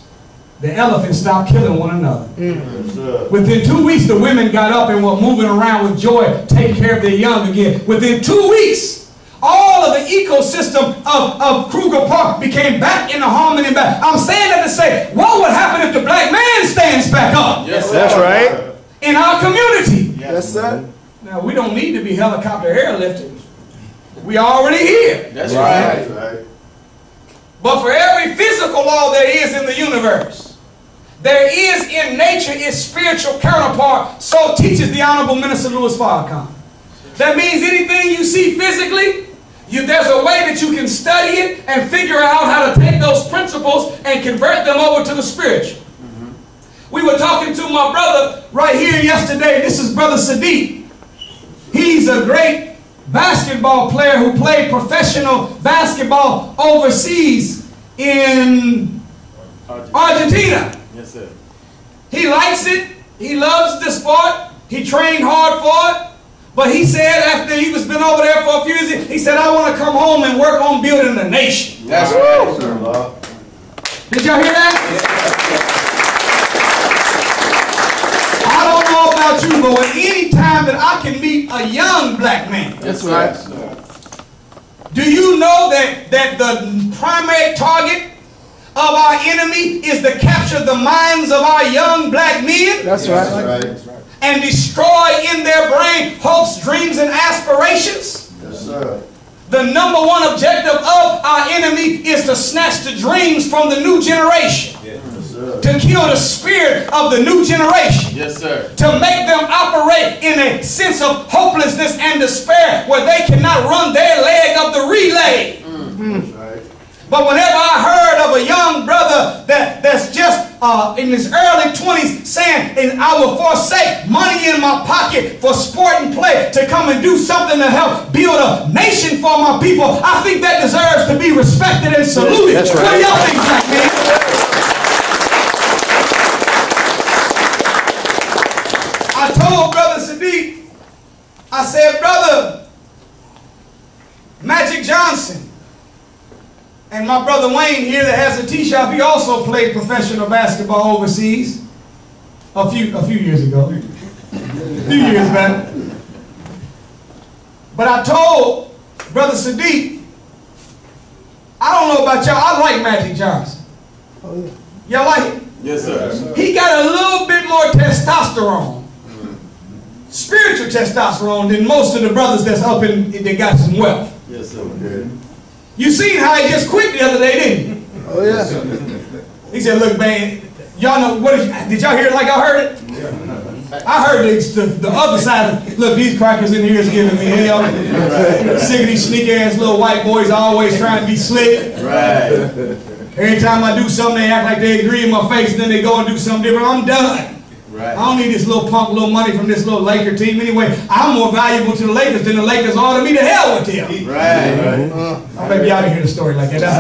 the elephants stopped killing one another. Yes, sir. Within two weeks, the women got up and were moving around with joy, taking care of their young again. Within two weeks, all of the ecosystem of, of Kruger Park became back in the harmony. Back. I'm saying that to say, what would happen if the black man stands back up Yes, That's right. in our community? Yes, sir. Now, we don't need to be helicopter airlifted. We already here. That's That's right. right. But for every physical law there is in the universe, there is in nature its spiritual counterpart. So teaches the Honorable Minister Louis Farrakhan. That means anything you see physically, you, there's a way that you can study it and figure out how to take those principles and convert them over to the spiritual. Mm-hmm. We were talking to my brother right here yesterday. This is Brother Sadiq. He's a great basketball player who played professional basketball overseas in Argentina. Yes, sir. He likes it. He loves the sport. He trained hard for it. But he said after he was been over there for a few years, he said, I want to come home and work on building the nation. That's right. sir, Lord. Did y'all hear that? I don't know about you, but any time that I can meet a young black man, That's right. do you know that, that the primary target of our enemy is to capture the minds of our young black men That's That's right. right. and destroy in their brain hopes, dreams, and aspirations? Yes, sir. The number one objective of our enemy is to snatch the dreams from the new generation, Yes, sir. to kill the spirit of the new generation. Yes, sir. to make them operate in a sense of hopelessness and despair where they cannot run their leg of the relay. Mm. That's right. But whenever I heard of a young brother that, that's just uh, in his early 20s saying, and I will forsake money in my pocket for sport and play to come and do something to help build a nation for my people, I think that deserves to be respected and saluted. That's What do y'all think, black man? I told Brother Sadiq, I said, Brother, Magic Johnson, and my brother Wayne here that has a tea shop, he also played professional basketball overseas a few, a few years ago. A few years back. But I told Brother Sadiq, I don't know about y'all, I like Magic Johnson. Oh, yeah. Y'all like it? Yes, sir. He got a little bit more testosterone. Spiritual testosterone than most of the brothers that's up in, that got some wealth. Yes, sir. Okay. You seen how he just quit the other day, didn't you? Oh, yeah. He said, look, man, y'all know, what did, did y'all hear it like I heard it? I heard the, the, the other side of, look, these crackers in here is giving me hell. Sick of these sneaky ass little white boys always trying to be slick. Right. Every time I do something, they act like they agree in my face, and then they go and do something different. I'm done. I don't need this little punk, little money from this little Laker team anyway. I'm more valuable to the Lakers than the Lakers are to me. To hell with them. Right. I may be out of here the story like that. That's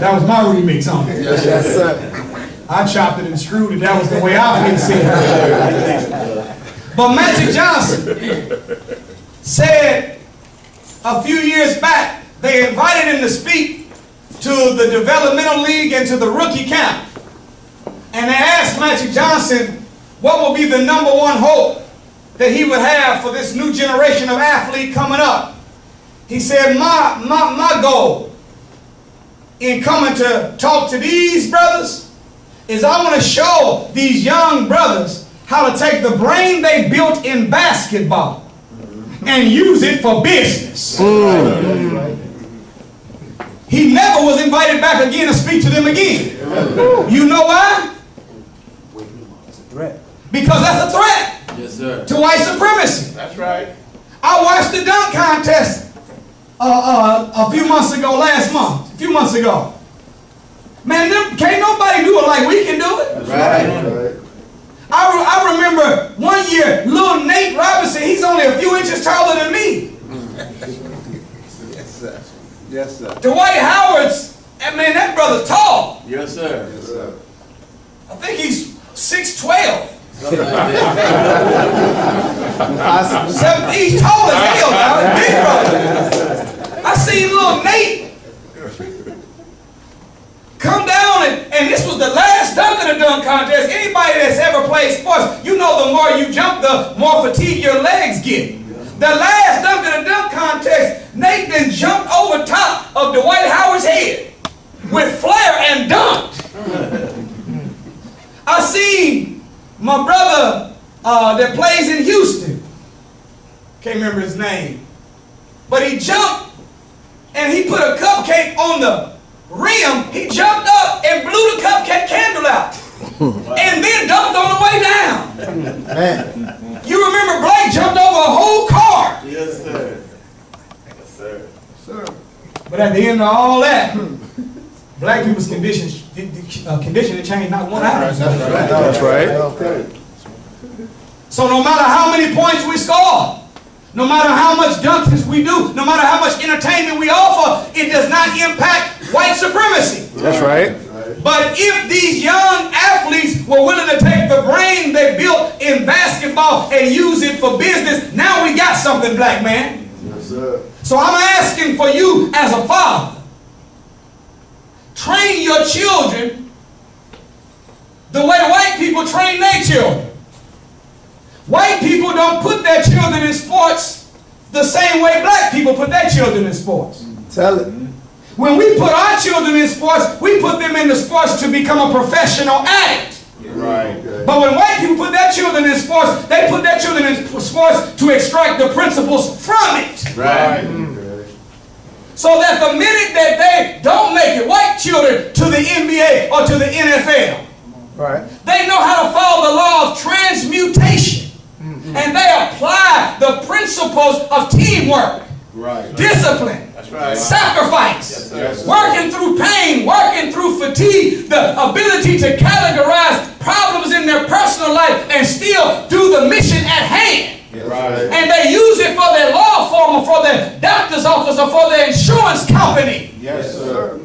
that was my remix on it. Yes, sir. I chopped it and screwed it. That was the way I see it. But Magic Johnson said a few years back, they invited him to speak to the developmental league and to the rookie camp. And they asked Magic Johnson what will be the number one hope that he would have for this new generation of athlete coming up. He said, my, my, my goal in coming to talk to these brothers is I want to show these young brothers how to take the brain they built in basketball and use it for business. Mm. He never was invited back again to speak to them again. You know why? Threat. Because that's a threat Yes, sir. to white supremacy. That's right. I watched the dunk contest uh, uh, a few months ago, last month, a few months ago. Man, them, can't nobody do it like we can do it. That's Right. I, re- I remember one year, little Nate Robinson, he's only a few inches taller than me. Yes, sir. Yes, sir. Dwight Howard's, I mean, that brother's tall. Yes, sir. Yes, sir. I think he's 6'12. Seven, he's tall as hell now. He's big brother. I seen little Nate come down and, and this was the last dunk of the dunk contest. Anybody that's ever played sports, you know the more you jump, the more fatigue your legs get. The last dunk of the dunk contest, Nate then jumped over top of Dwight Howard's head with flair and dunked. I seen my brother uh, that plays in Houston. Can't remember his name. But he jumped and he put a cupcake on the rim. He jumped up and blew the cupcake candle out. and then dunked on the way down. Man. You remember Blake jumped over a whole car. Yes, sir. Yes, sir. Sir. But at the end of all that, black people's conditions, uh, conditioning change not one hour. That's right. Okay. So no matter how many points we score, no matter how much dunks we do, no matter how much entertainment we offer, it does not impact white supremacy. That's right. But if these young athletes were willing to take the brain they built in basketball and use it for business, now we got something, black man. Yes, sir. So I'm asking for you as a father, train your children the way white people train their children. White people don't put their children in sports the same way black people put their children in sports. Tell it. When we put our children in sports, we put them into sports to become a professional addict. Right. Okay. But when white people put their children in sports, they put their children in sports to extract the principles from it. Right. Okay. So that the minute that they don't make it, white children, to the NBA or to the NFL, Right. they know how to follow the law of transmutation. Mm-hmm. And they apply the principles of teamwork, Right. discipline, That's right. sacrifice, Yes, working through pain, working through fatigue, the ability to categorize problems in their personal life and still do the mission at hand. Right. And they use it for their law firm or for their doctor's office or for their insurance company. Yes, sir.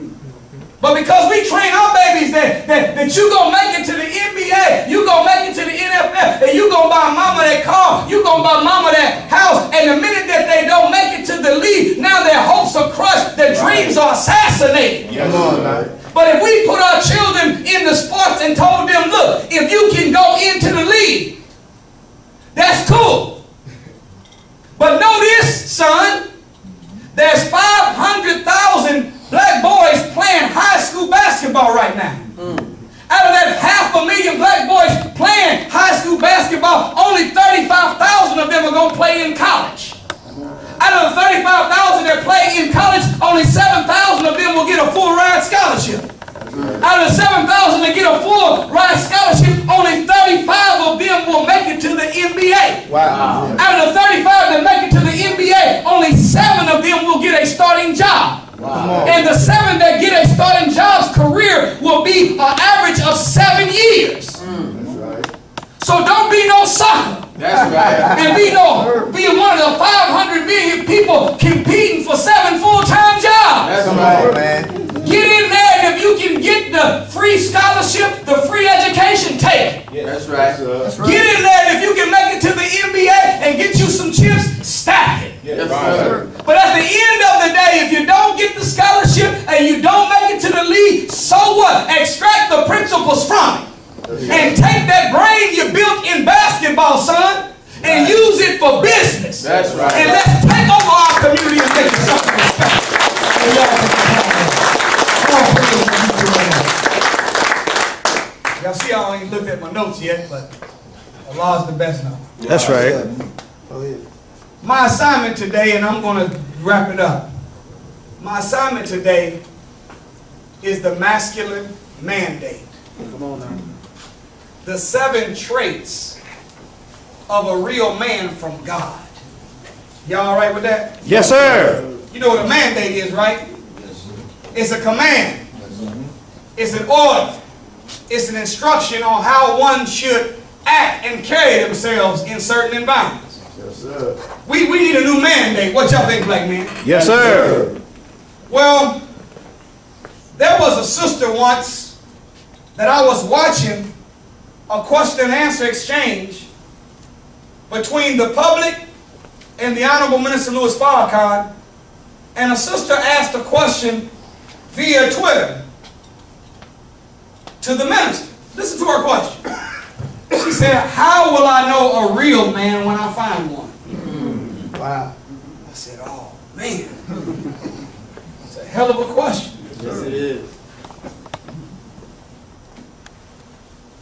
But because we train our babies that, that, that you gonna make it to the NBA, you gonna make it to the NFL, and you gonna buy mama that car, you gonna buy mama that house, and the minute that they don't make it to the league, now their hopes are crushed, their dreams are assassinated. Yes, Come on, But if we put our children in the sports and told them, look, if you can go into the league, that's cool. But know this, son, there's 500,000 black boys playing high school basketball right now. Mm. Out of that half a million black boys playing high school basketball, only 35,000 of them are going to play in college. Out of the 35,000 that play in college, only 7,000 of them will get a full ride scholarship. Out of the 7,000 that get a full ride scholarship, only 35 of them will make it to the NBA. Wow. Out of the 35 that make it to the NBA, only seven of them will get a starting job. Wow. And the seven that get a starting job's career will be an average of seven years. Mm. That's right. So don't be no sucker. That's right. And be no be one of the 500 million people competing for seven full-time jobs. That's Come right. man. Get in there and if you can get the free scholarship, the free education, take it. That's right. Yes, sir. Get in there and if you can make it to the NBA and get you some chips, stack it. Yes, sir. But at the end of the day, if you don't get the scholarship and you don't make it to the league, so what? Extract the principles from it. And take that brain you built in basketball, son, and use it for business. That's right. And let's take over our community and make it something special. And y'all can have it. Come on, put those people right now. Y'all see I ain't looked at my notes yet, but Allah's the best now. That's right. Oh, yeah. My assignment today, and I'm going to wrap it up. My assignment today is the masculine mandate. Come on now. The seven traits of a real man from God. Y'all all right with that? Yes, sir. You know what a mandate is, right? Yes. It's a command. It's an order. It's an instruction on how one should act and carry themselves in certain environments. Yes, sir. We, we need a new mandate. What y'all think, black man? Yes, sir. Well, there was a sister once that I was watching a question and answer exchange between the public and the Honorable Minister Louis Farrakhan, and a sister asked a question via Twitter to the minister. Listen to her question. She said, How will I know a real man when I find one? Mm-hmm. Wow. I said, Oh, man. It's a hell of a question. Yes, it is.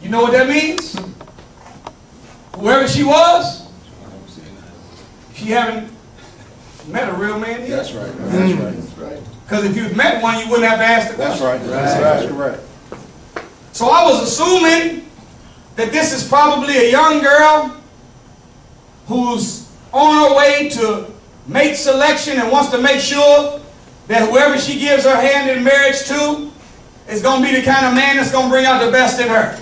You know what that means? Whoever she was, she haven't met a real man yet. That's right. That's right. That's right. Because if you'd met one, you wouldn't have asked ask the That's question. right. That's correct. So I was assuming that this is probably a young girl who's on her way to mate selection and wants to make sure that whoever she gives her hand in marriage to is going to be the kind of man that's going to bring out the best in her.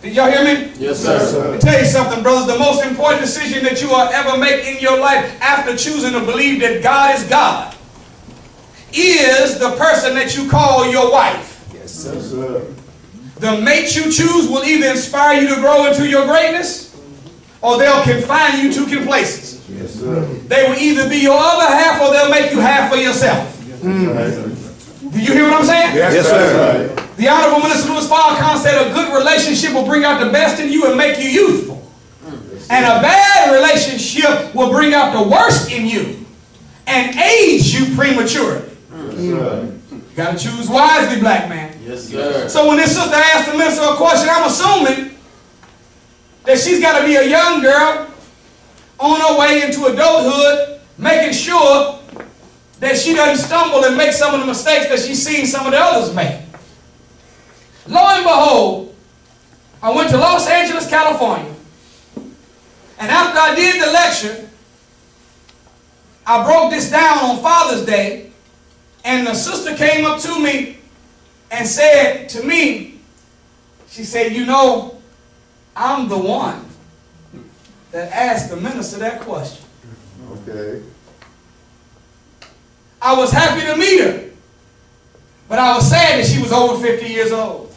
Did y'all hear me? Yes, Yes, sir. Let me tell you something, brothers. The most important decision that you will ever make in your life after choosing to believe that God is God is the person that you call your wife. Yes, sir. The mate you choose will either inspire you to grow into your greatness or they'll confine you to complacency. Yes, sir. They will either be your other half or they'll make you half for yourself. Right. Do you hear what I'm saying? Yes, sir. Right. The Honorable Minister Louis Farrakhan said a good relationship will bring out the best in you and make you youthful. And a bad relationship will bring out the worst in you and age you prematurely. Yes, sir. You gotta choose wisely, black man. Yes, sir. So when this sister asked the minister a question, I'm assuming that she's got to be a young girl on her way into adulthood, making sure that she doesn't stumble and make some of the mistakes that she's seen some of the others make. Lo and behold, I went to Los Angeles, California, and after I did the lecture, I broke this down on Father's Day, and the sister came up to me and said to me, she said, You know, I'm the one that asked the minister that question. Okay. I was happy to meet her, but I was sad that she was over 50 years old.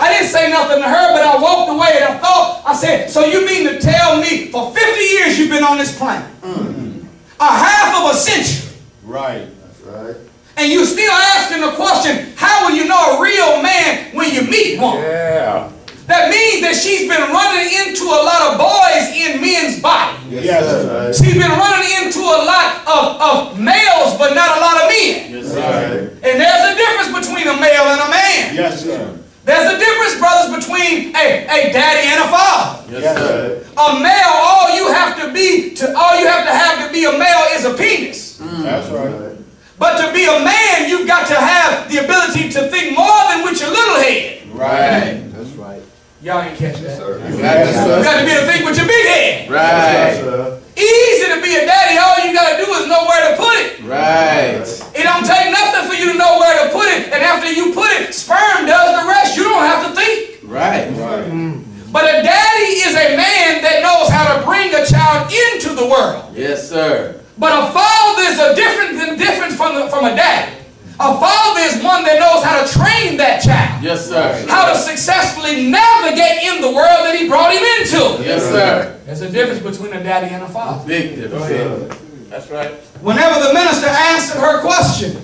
I didn't say nothing to her, but I walked away and I thought, I said, So you mean to tell me for 50 years you've been on this planet? Mm. A half of a century. Right. That's right. And you still asking the question, how will you know a real man when you meet one? Yeah. That means that she's been running into a lot of boys in men's body. Yes, sir. She's been running into a lot of, of males, but not a lot of men. Yes, Right. sir. And there's a difference between a male and a man. Yes, sir. There's a difference, brothers, between a, a daddy and a father. Yes, sir. A male, all you have to be to all you have to have to be a male is a penis. Mm. That's right. But to be a man, you've got to have the ability to think more than with your little head. Right. That's right. Y'all ain't catch that. You Yes, sir. got to be able to think with your big head. Yes, Right. sir. Easy to be a daddy. All you got to do is know where to put it. Right. It don't take nothing for you to know where to put it. And after you put it, sperm does the rest. You don't have to think. Right. Right. But a daddy is a man that knows how to bring a child into the world. Yes, sir. But a father is a different than different from, the, from a daddy. A father is one that knows how to train that child. Yes, sir. How to successfully navigate in the world that he brought him into. Yes, sir. There's a difference between a daddy and a father. Big difference. That's right. Whenever the minister answered her question,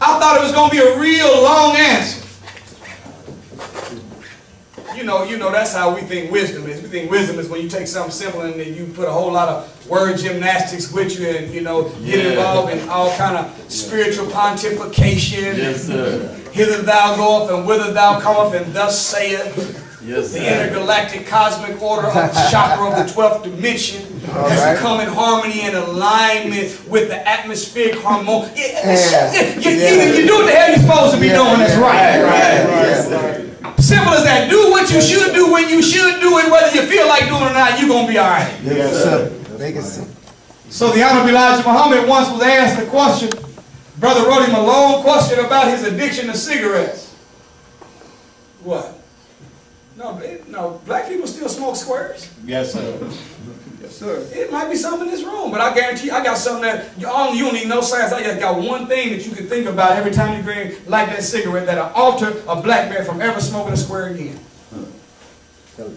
I thought it was going to be a real long answer. You know, you know that's how we think wisdom is. We think wisdom is when you take something simple and then you put a whole lot of word gymnastics with you and you know get involved in all kind of spiritual pontification. Yes, sir. Hither thou goeth and whither thou cometh and thus saith Yes, the sir. intergalactic cosmic order of the chakra of the 12th dimension has right. come in harmony and alignment with the atmospheric hormone. You, Yeah. you, you, you do what the hell you're supposed to be doing that's right. Right. Simple as that. Do what you should do when you should do it, whether you feel like doing it or not, you're going to be all right. Yes, sir. Make it simple. So the Honorable Elijah Muhammad once was asked a question. Brother wrote him a long question about his addiction to cigarettes. What? No, no, black people still smoke squares. Yes, sir. Yes, sir. It might be something in this room, but I guarantee you, I got something that you, all, you don't need no science. I just got one thing that you can think about every time you bring light that cigarette that'll alter a black man from ever smoking a square again.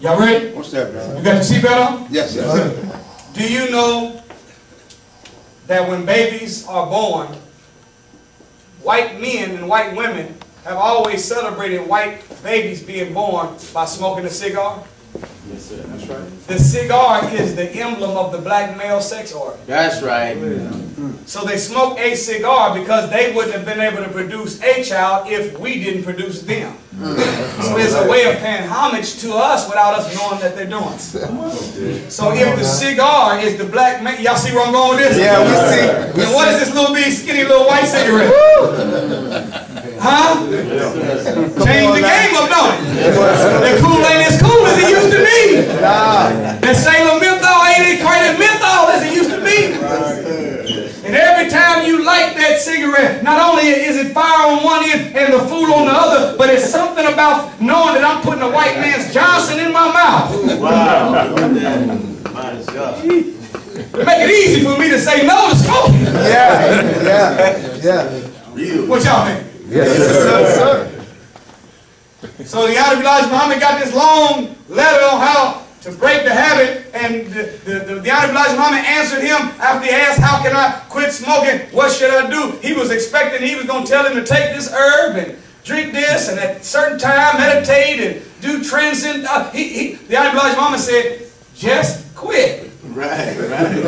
Y'all ready? What's that, man? You got your seatbelt on? Yes, sir. Do you know that when babies are born, white men and white women have always celebrated white babies being born by smoking a cigar? Yes, sir. That's right. The cigar is the emblem of the black male sex organ. That's right. So they smoke a cigar because they wouldn't have been able to produce a child if we didn't produce them. Mm. So it's a way of paying homage to us without us knowing that they're doing it. So if the cigar is the black man, y'all see where I'm going with this? Yeah, we see. And what is this little big skinny little white cigarette? Huh? Change the game up, don't it? That cool ain't as cool as it used to be. That Salem menthol ain't as quite as menthol as it used to be. And every time you light that cigarette, not only is it fire on one end and the food on the other, but it's something about knowing that I'm putting a white man's Johnson in my mouth. Wow. Make it easy for me to say no to smoking. Yeah, yeah, yeah. Real. What y'all think? Yes, sir. So the Honorable Elijah Muhammad got this long letter on how to break the habit, and the, the, the, the Honorable Elijah Muhammad answered him after he asked, how can I quit smoking? What should I do? He was expecting he was going to tell him to take this herb and drink this, and at a certain time meditate and do transcend. Uh, he, he, the Honorable Elijah Muhammad said, just quit. Right, right.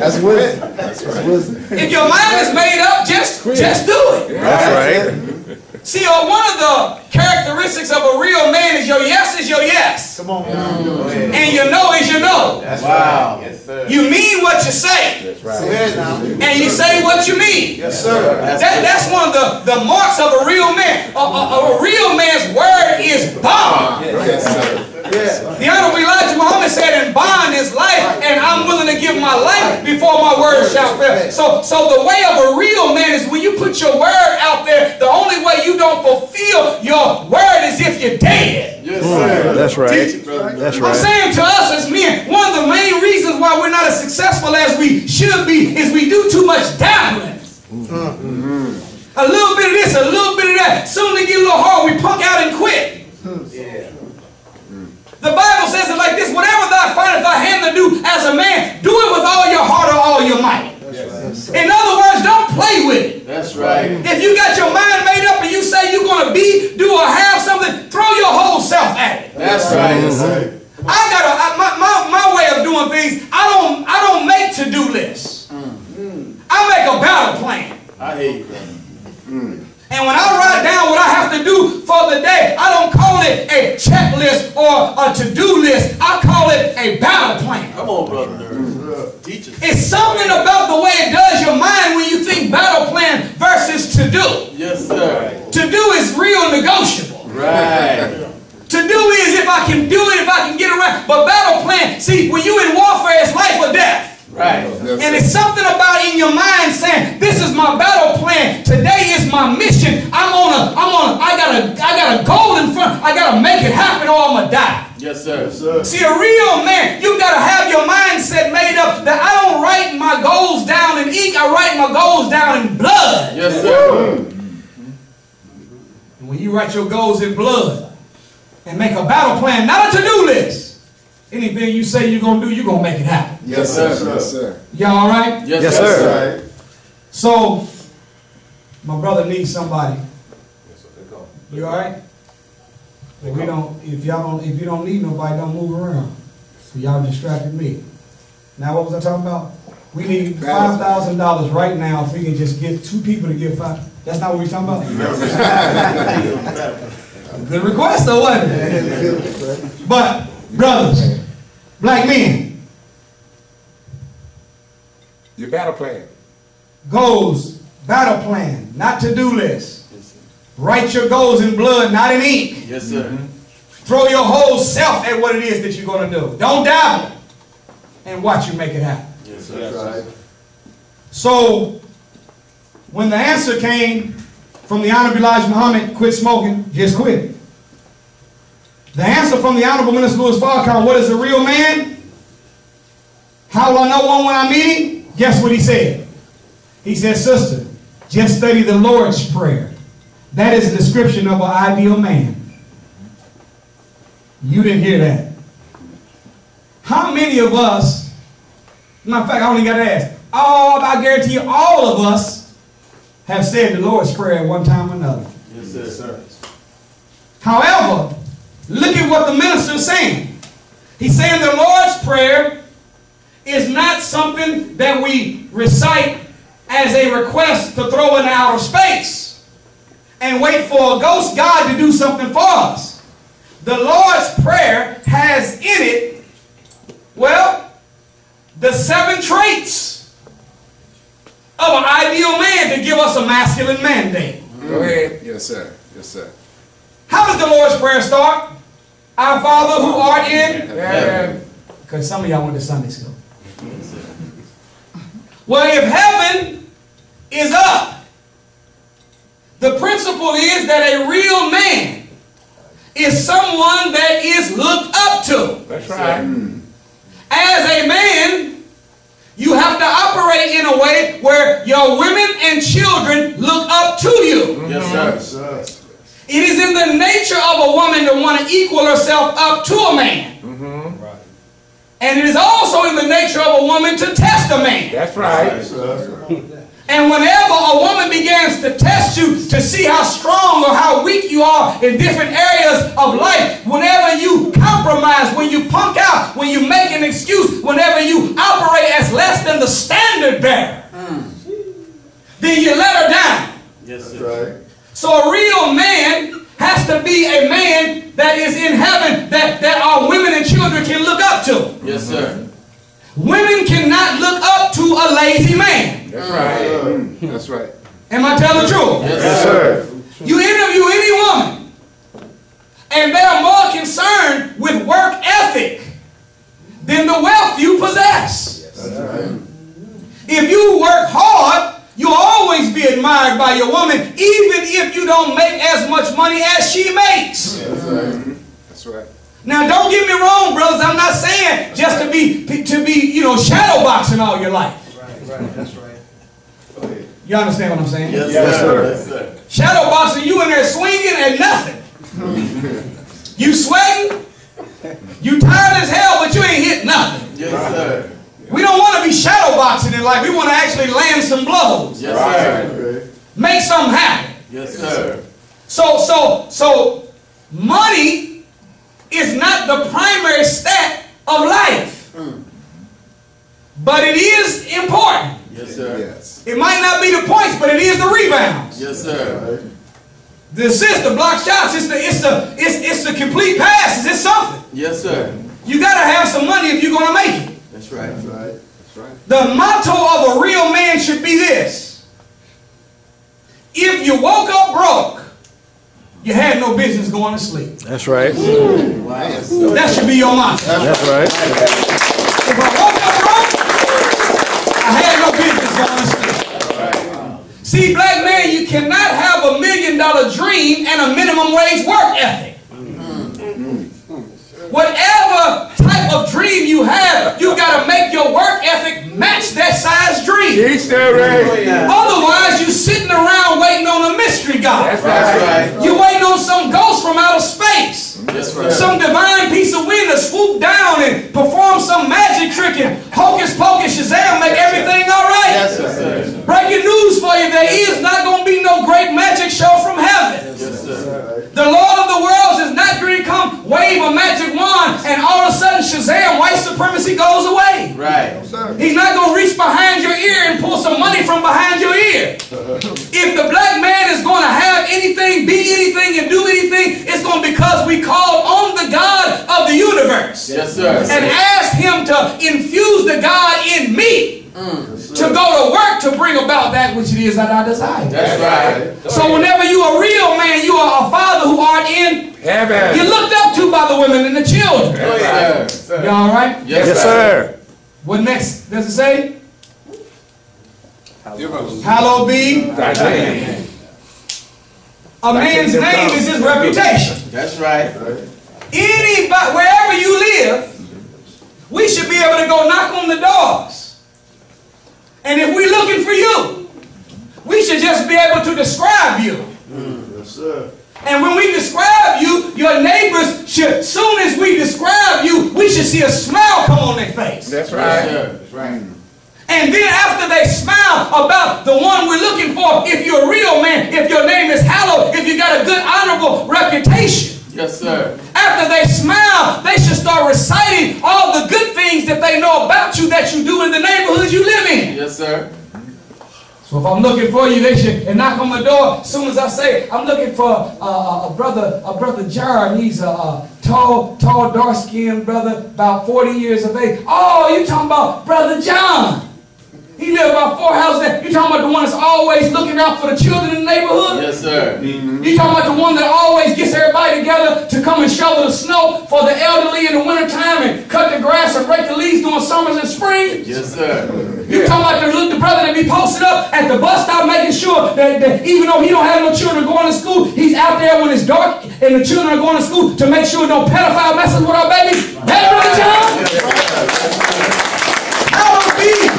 That's wisdom. That's wisdom. If your mind is made up, just, just do it. That's right. See, uh, one of the characteristics of a real man is your yes is your yes. Come on. And your no is your no. That's wow. Yes, sir. You mean what you say. That's right. And you say what you mean. Yes, sir. That, that's one of the, the marks of a real man. A, a, a real man's word is bond. Yes, sir. The Honorable Elijah Muhammad said, and bond is life, and I'm willing to give my life before my word shall fail. So, so the way of a real man is when you put your word out there, the only way you don't fulfill your word is if you're dead. Yes, sir. Mm, that's right. Teach it, brother. That's I'm right. saying to us as men, one of the main reasons why we're not as successful as we should be is we do too much dabbling. Mm-hmm. A little bit of this, a little bit of that. Soon they get a little hard, we punk out and quit. Yeah. The Bible says it like this, whatever thou findest thy hand to do as a man, do it with all your heart or all your might. In other words, don't play with it. That's right. If you got your mind made up and you say you're going to be, do, or have something, throw your whole self at it. That's right. Uh-huh. Yes, sir. I got a I, my, my, my way of doing things. I don't I don't make to do lists. Mm. I make a battle plan. I hear you, brother. And when I write down what I have to do for the day, I don't call it a checklist or a to-do list. I call it a battle plan. Come on, brother. Nerd. Teach us. It's something about the way it does your mind when you think battle plan versus to-do. Yes, sir. To-do is real negotiable. Right. To do is if I can do it, if I can get around. But battle plan, see, when you in warfare, it's life or death. Right. And it's something about in your mind saying, "This is my battle plan. Today is my mission. I'm on a, I'm on a, I got a, I got a goal in front. I gotta make it happen or I'm gonna die." Yes, sir. sir See, a real man, you gotta have your mindset made up that I don't write my goals down in ink. I write my goals down in blood. Yes, sir. And when you write your goals in blood and make a battle plan, not a to-do list. Anything you say you're gonna do, you're gonna make it happen. Yes, sir. Yes, sir. Y'all all right? Yes, Yes, sir. sir. So, my brother needs somebody. Yes, sir. You all right? If we don't, if y'all don't, if you don't need nobody, don't move around. So y'all distracted me. Now, what was I talking about? We need five thousand dollars right now if we can just get two people to give five. That's not what we're talking about? Good request though, wasn't it? But, brothers, black men, Your battle plan. goals, battle plan, not to-do list. Yes, Write your goals in blood, not in ink. Yes, sir. Mm-hmm. Throw your whole self at what it is that you're going to do. Don't dabble. And watch you make it happen. Yes, That's right. So, when the answer came from the Honorable Elijah Muhammad, quit smoking, just quit. The answer from the Honorable Minister Louis Farrakhan, what is a real man? How will I know one when I meet him? Guess what he said? He said, sister, just study the Lord's Prayer. That is a description of an ideal man. You didn't hear that. How many of us, matter of fact, I only got to ask, all, I guarantee you, all of us have said the Lord's Prayer at one time or another. Yes, sir. sir. However, look at what the minister is saying. He's saying the Lord's Prayer is not something that we recite as a request to throw in outer space and wait for a ghost God to do something for us. The Lord's Prayer has in it, well, the seven traits of an ideal man to give us a masculine mandate. Go ahead. Yes, sir. Yes, sir. How does the Lord's Prayer start? Our Father who art in Yeah. Because some of y'all went to Sunday school. Well, if heaven is up, the principle is that a real man is someone that is looked up to. That's right. Mm. As a man, you have to operate in a way where your women and children look up to you. Yes, sir. Yes, sir. It is in the nature of a woman to want to equal herself up to a man. And it is also in the nature of a woman to test a man. That's right. Yes, sir. And whenever a woman begins to test you to see how strong or how weak you are in different areas of life, whenever you compromise, when you punk out, when you make an excuse, whenever you operate as less than the standard bearer, then you let her down. Yes, That's sir. right. So a real man has to be a man that is in heaven that, that our women and children can look up to. Yes, sir. Women cannot look up to a lazy man. That's right. That's right. Am I telling the truth? Yes, sir. You interview any woman, and they're more concerned with work ethic than the wealth you possess. That's right. If you work hard, you'll always be admired by your woman, even if you don't make as much money as she makes. That's right. That's right. Now, don't get me wrong, brothers. I'm not saying just to be to be you know shadow boxing all your life. Right, right. That's right. You understand what I'm saying? Yes, Yes, sir. sir. Yes, sir. Shadow boxing, you in there swinging and nothing. you sweating, you tired as hell, but you ain't hit nothing. Yes, sir. We don't want to be shadow boxing in life. We want to actually land some blows, Yes, sir. Okay. make something happen. Yes, sir. So, so, so, money is not the primary stat of life, mm. but it is important. Yes, sir. Yes. It might not be the points, but it is the rebounds. Yes, sir. Right. The assist, the block shots, it's the it's the it's it's the complete passes. It's something. Yes, sir. You gotta have some money if you're gonna make it. That's right. That's right. That's right. The motto of a real man should be this. If you woke up broke, you had no business going to sleep. That's right. That should be your motto. That's right. If I woke up broke, I had no business going to sleep. See, black man, you cannot have a million dollar dream and a minimum wage work ethic. Whatever type of dream you have, you got to make your work ethic match that size dream. Teach that right. Otherwise, you sitting around waiting on a mystery God. That's That's right. right. You waiting on some ghost from outer space. That's right. Some divine piece of wind to swoop down and perform some magic trick and hocus pocus Shazam make everything all right. Yes, sir. Breaking news for you, there is not going to be no great magic show from heaven. Yes, sir. The Lord of the worlds is not going to come wave a magic wand and all of a sudden Shazam, white supremacy goes away. Right. He's not going to reach behind your ear and pull some money from behind your ear. If the black man is going to have anything, be anything, and do anything, it's going to be because we called on the God of the universe Yes, sir. and asked him to infuse the God in me Mm. to go to work to bring about that which it is that I desire. That's right. So whenever you are a real man, you are a father who art in, Heaven. you're looked up to by the women and the children. Oh, yes, sir. You all right? Yes, Yes, sir. What next does it say? Give us Hallowed be. thy name. A man's name is his reputation. That's right. Anybody, wherever you live, we should be able to go knock on the doors. And if we're looking for you, we should just be able to describe you. Mm, yes, sir. And when we describe you, your neighbors should, soon as we describe you, we should see a smile come on their face. That's Yes, right. sir. That's right. Mm. And then after they smile about the one we're looking for, if you're a real man, if your name is hallowed, if you got a good honorable reputation, Yes, sir. after they smile, they should start reciting all the good things that they know about you that you do in the neighborhood you live in. Yes, sir. So if I'm looking for you, they should and knock on my door. As soon as I say, I'm looking for uh, a brother, a brother John. He's a, uh tall, tall, dark-skinned brother, about 40 years of age. Oh, you talking about brother John? He live about four houses there. You talking about the one that's always looking out for the children in the neighborhood? Yes, sir. Mm-hmm. You talking about the one that always gets everybody together to come and shovel the snow for the elderly in the wintertime and cut the grass and rake the leaves during summers and springs? Yes, sir. You talking about the, little brother that be posted up at the bus stop making sure that, that even though he don't have no children going to school, he's out there when it's dark and the children are going to school to make sure no pedophile messes with our babies? That brother John? Hallowed be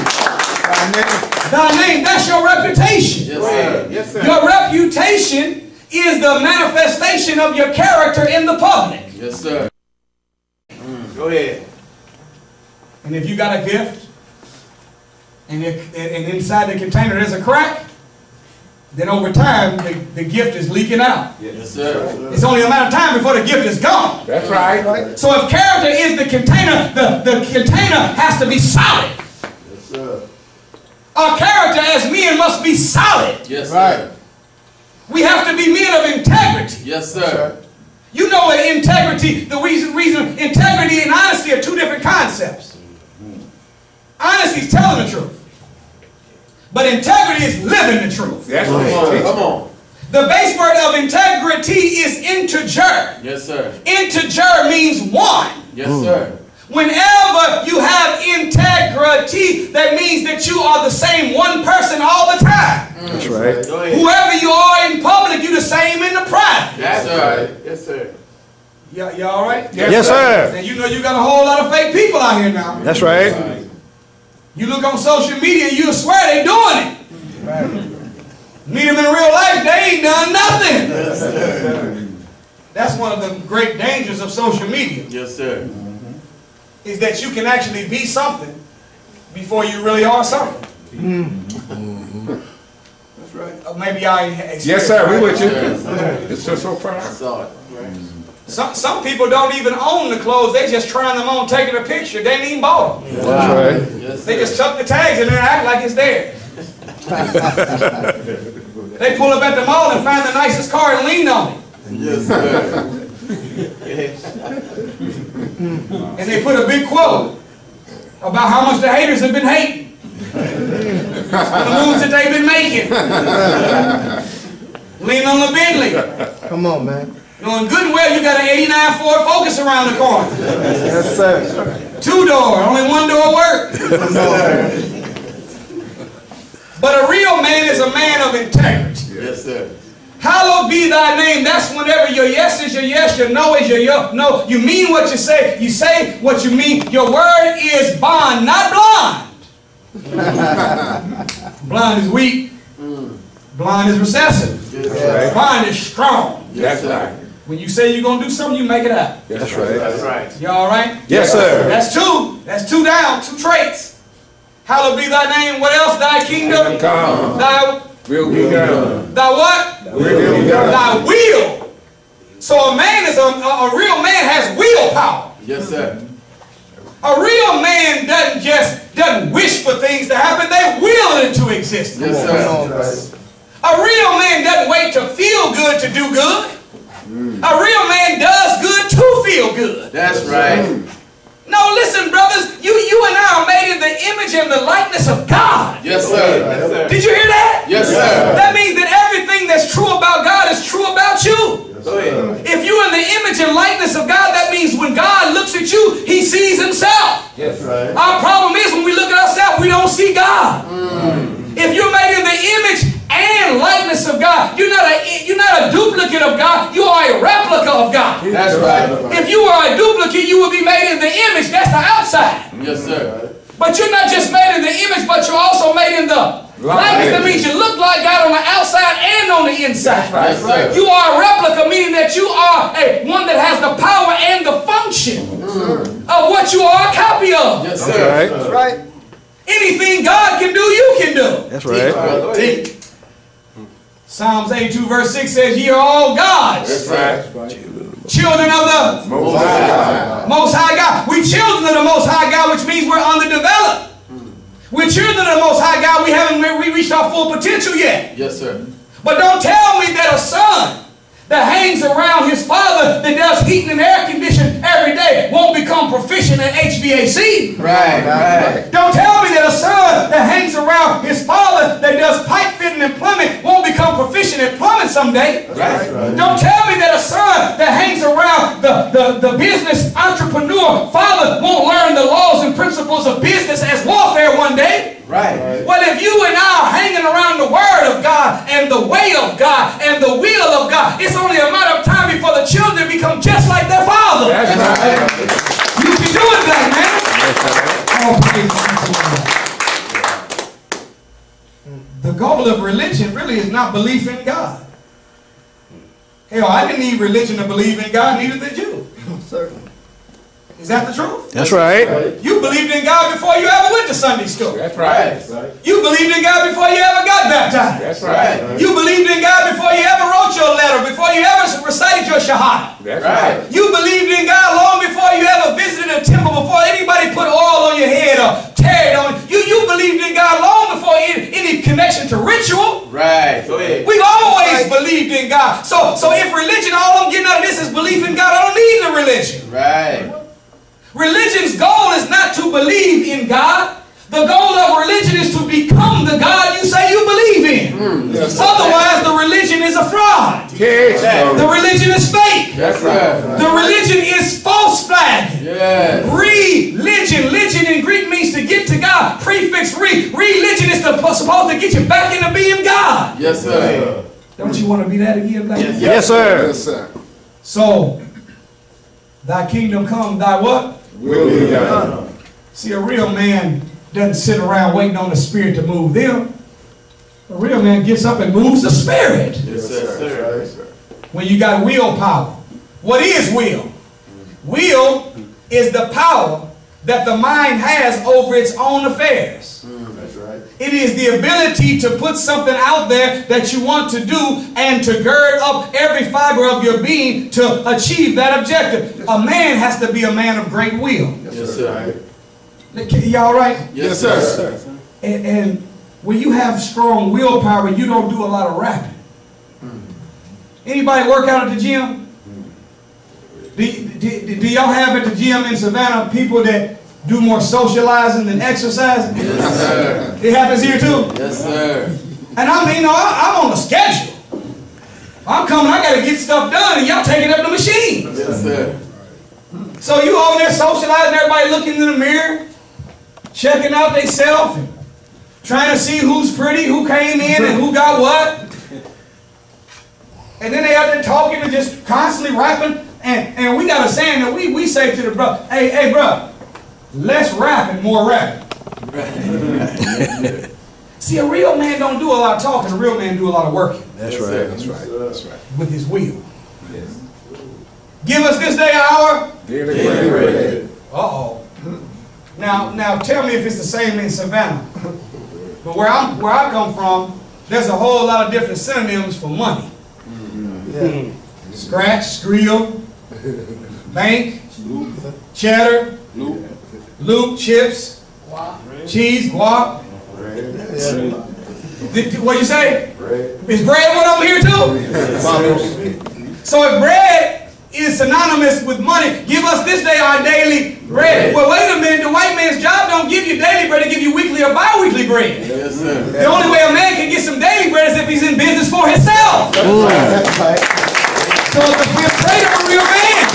thy name. That's your reputation. Yes, sir. Yes, sir. Your reputation is the manifestation of your character in the public. Yes, sir. Mm. Go ahead. And if you got a gift, and, if, and inside the container there's a crack, then over time the, the gift is leaking out. Yes, sir. It's only a matter of time before the gift is gone. That's right. So if character is the container, the, the container has to be solid. Yes, sir. Our character as men must be solid. Yes, sir. We have to be men of integrity. Yes, sir. You know what integrity, the reason, reason, integrity and honesty are two different concepts. Honesty is telling the truth. But integrity is living the truth. That's Come on. right. Come on. The base word of integrity is integer. Yes, sir. Integer means one. Yes, sir. Whenever you have integrity, that means that you are the same one person all the time. That's right. Whoever you are in public, you're the same in the private. That's sir. right. Yes, sir. You, you all right? Yes, sir. And you know you got a whole lot of fake people out here now. That's right. You look on social media, you swear they doing it. Meet them in real life, they ain't done nothing. Yes, That's one of the great dangers of social media, Yes, sir. Is that you can actually be something before you really are something. That's right. Uh, Maybe I ain't Yes, sir. We with you. Yes, sir. It's so, so I saw it. Some, some people don't even own the clothes, they just trying them on, taking a picture. They ain't even bought them. Wow. right. Yes, They just chuck the tags in there and act like it's there. they pull up at the mall and find the nicest car and lean on it. Yes, sir. And they put a big quote about how much the haters have been hating. the moves that they've been making. Lean on the Bentley. Come on, man. Knowing good and well you got an 89 Ford Focus around the corner. Yes, sir. Two door, only one door work. but a real man is a man of integrity. Yes, sir. Hallowed be thy name. That's whenever your yes is your yes, your no is your yo- no. You mean what you say. You say what you mean. Your word is bond, not blind. blind is weak. Blind is recessive. Yes, sir. Blind is strong. That's right. When you say you're going to do something, you make it up. That's right. That's right. You all right? Yes, sir. That's two. That's two down. Two traits. Hallowed be thy name. What else? Thy kingdom. Come. Thy, Will be done. thy what? Will be done. Thy will. So a man is a, a, a real man has willpower. Yes, sir. A real man doesn't just doesn't wish for things to happen. They will it into existence. Yes, sir. on. A real man doesn't wait to feel good to do good. Mm. A real man does good to feel good. That's right. Mm. No, listen, brothers, you you and I are made in the image and the likeness of God. Yes, sir. Yes, sir. Did you hear that? Yes, sir. That means that everything that's true about God is true about you. Go ahead. If you're in the image and likeness of God, that means when God looks at you, he sees himself. Yes, Right. Our problem is when we look at ourselves, we don't see God. If you're made in the image and likeness of God, you're not a you're not a duplicate of God. You are a replica of God. That's right. If you were a duplicate, you would be made in the image. That's the outside. Yes, sir. But you're not just made in the image, but you're also made in the likeness. That means you look like God on the outside and on the inside. Yes, sir. You are a replica, meaning that you are a one that has the power and the function of what you are a copy of. Yes, sir. That's right. Anything God can do, you can do. That's right. Brother, teach. Psalms 82 verse 6 says, Ye are all gods, That's right. children of the Most High. Most High God. We children of the Most High God, which means we're underdeveloped. Hmm. We're children of the Most High God. We haven't re- reached our full potential yet. Yes, sir. But don't tell me that a son that hangs around his father that does heating and air conditioning every day won't become proficient in HVAC. Right, right. Don't tell me that a son that hangs around his father that does pipe fitting and plumbing won't become proficient in plumbing someday. Right. Don't tell me that a son that hangs around the, the, the business entrepreneur father won't learn the laws and principles of business as warfare one day. Right. Well, if you and I are hanging around the Word of God and the way of God and the will of God, it's only a matter of time before the children become just like their father. That's right. You can do it, that man. All praise be. The goal of religion really is not belief in God. Hell, I didn't need religion to believe in God, neither did you. Is that the truth? That's right. You believed in God before you ever went to Sunday school. That's right. You believed in God before you ever got baptized. That's right. You believed in God before you ever wrote your letter, before you ever recited your shahada. That's right. You believed in God long Religion's goal is not to believe in God. The goal of religion is to become the God you say you believe in. Hmm. Otherwise, the religion is a fraud. The religion is fake. That's right. The religion is false flag. Yeah. Religion, religion in Greek means to get to God. Prefix re. Religion is to, supposed to get you back into being God. Yes, sir. Don't you want to be that again, black? Yes, Yes, sir. Yes, sir. So, thy kingdom come, thy what? Will be done. See, a real man doesn't sit around waiting on the spirit to move them. A real man gets up and moves the spirit. Yes, sir. sir. When you got willpower. What is will? Will is the power that the mind has over its own affairs. Hmm. It is the ability to put something out there that you want to do and to gird up every fiber of your being to achieve that objective. A man has to be a man of great will. Yes, sir. Y'all right? Yes, sir. sir. And, and when you have strong willpower, you don't do a lot of rapping. Hmm. Anybody work out at the gym? Hmm. Do, do, do y'all have at the gym in Savannah people that do more socializing than exercising? Yes, sir. It happens here too. Yes, sir. And I mean, you know, I, I'm on a schedule. I'm coming, I gotta get stuff done, and y'all taking up the machine. Yes, sir. So you over there socializing, everybody looking in the mirror, checking out themselves, trying to see who's pretty, who came in, and who got what. And then they out there talking and just constantly rapping. And, and we got a saying that we, we say to the bro, hey, hey, bro, less rapping, more rapping. See, a real man don't do a lot of talking. A real man do a lot of working That's Yes, right. That's right. That's right. with his will. Give us this day our Daily bread. Uh-oh. Now, now tell me if it's the same in Savannah. But where I'm where I come from, there's a whole lot of different synonyms for money. Yeah. Scratch, skrill, bank, cheddar, loop, chips, cheese, guac. Did- what you say? Is bread one them here too? So if bread is synonymous with money, give us this day our daily bread. Well, wait a minute. The white man's job don't give you daily bread; it give you weekly or bi-weekly bread. Yes. The only way a man can get some daily bread is if he's in business for himself. Right. So if we're afraid of a real man,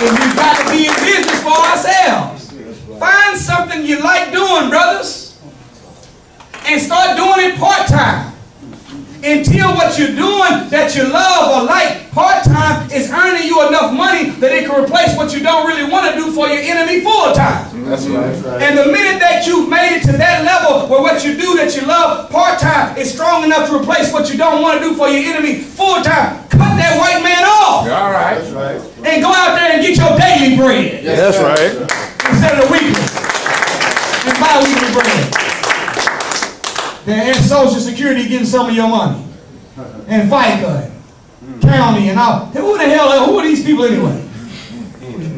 then we've got to be in business for ourselves. Find something you like doing, brothers, and start doing it part-time. Until what you're doing that you love or like part-time is earning you enough money that it can replace what you don't really want to do for your enemy full-time. That's right. And the minute that you've made it to that level where what you do that you love part-time is strong enough to replace what you don't want to do for your enemy full-time, cut that white man off All right. That's right. and go out there and get your daily bread That's right. instead of the weekly and bi-weekly bread. And, and Social Security getting some of your money. And FICA and county and all. Who the hell, uh, who are these people anyway?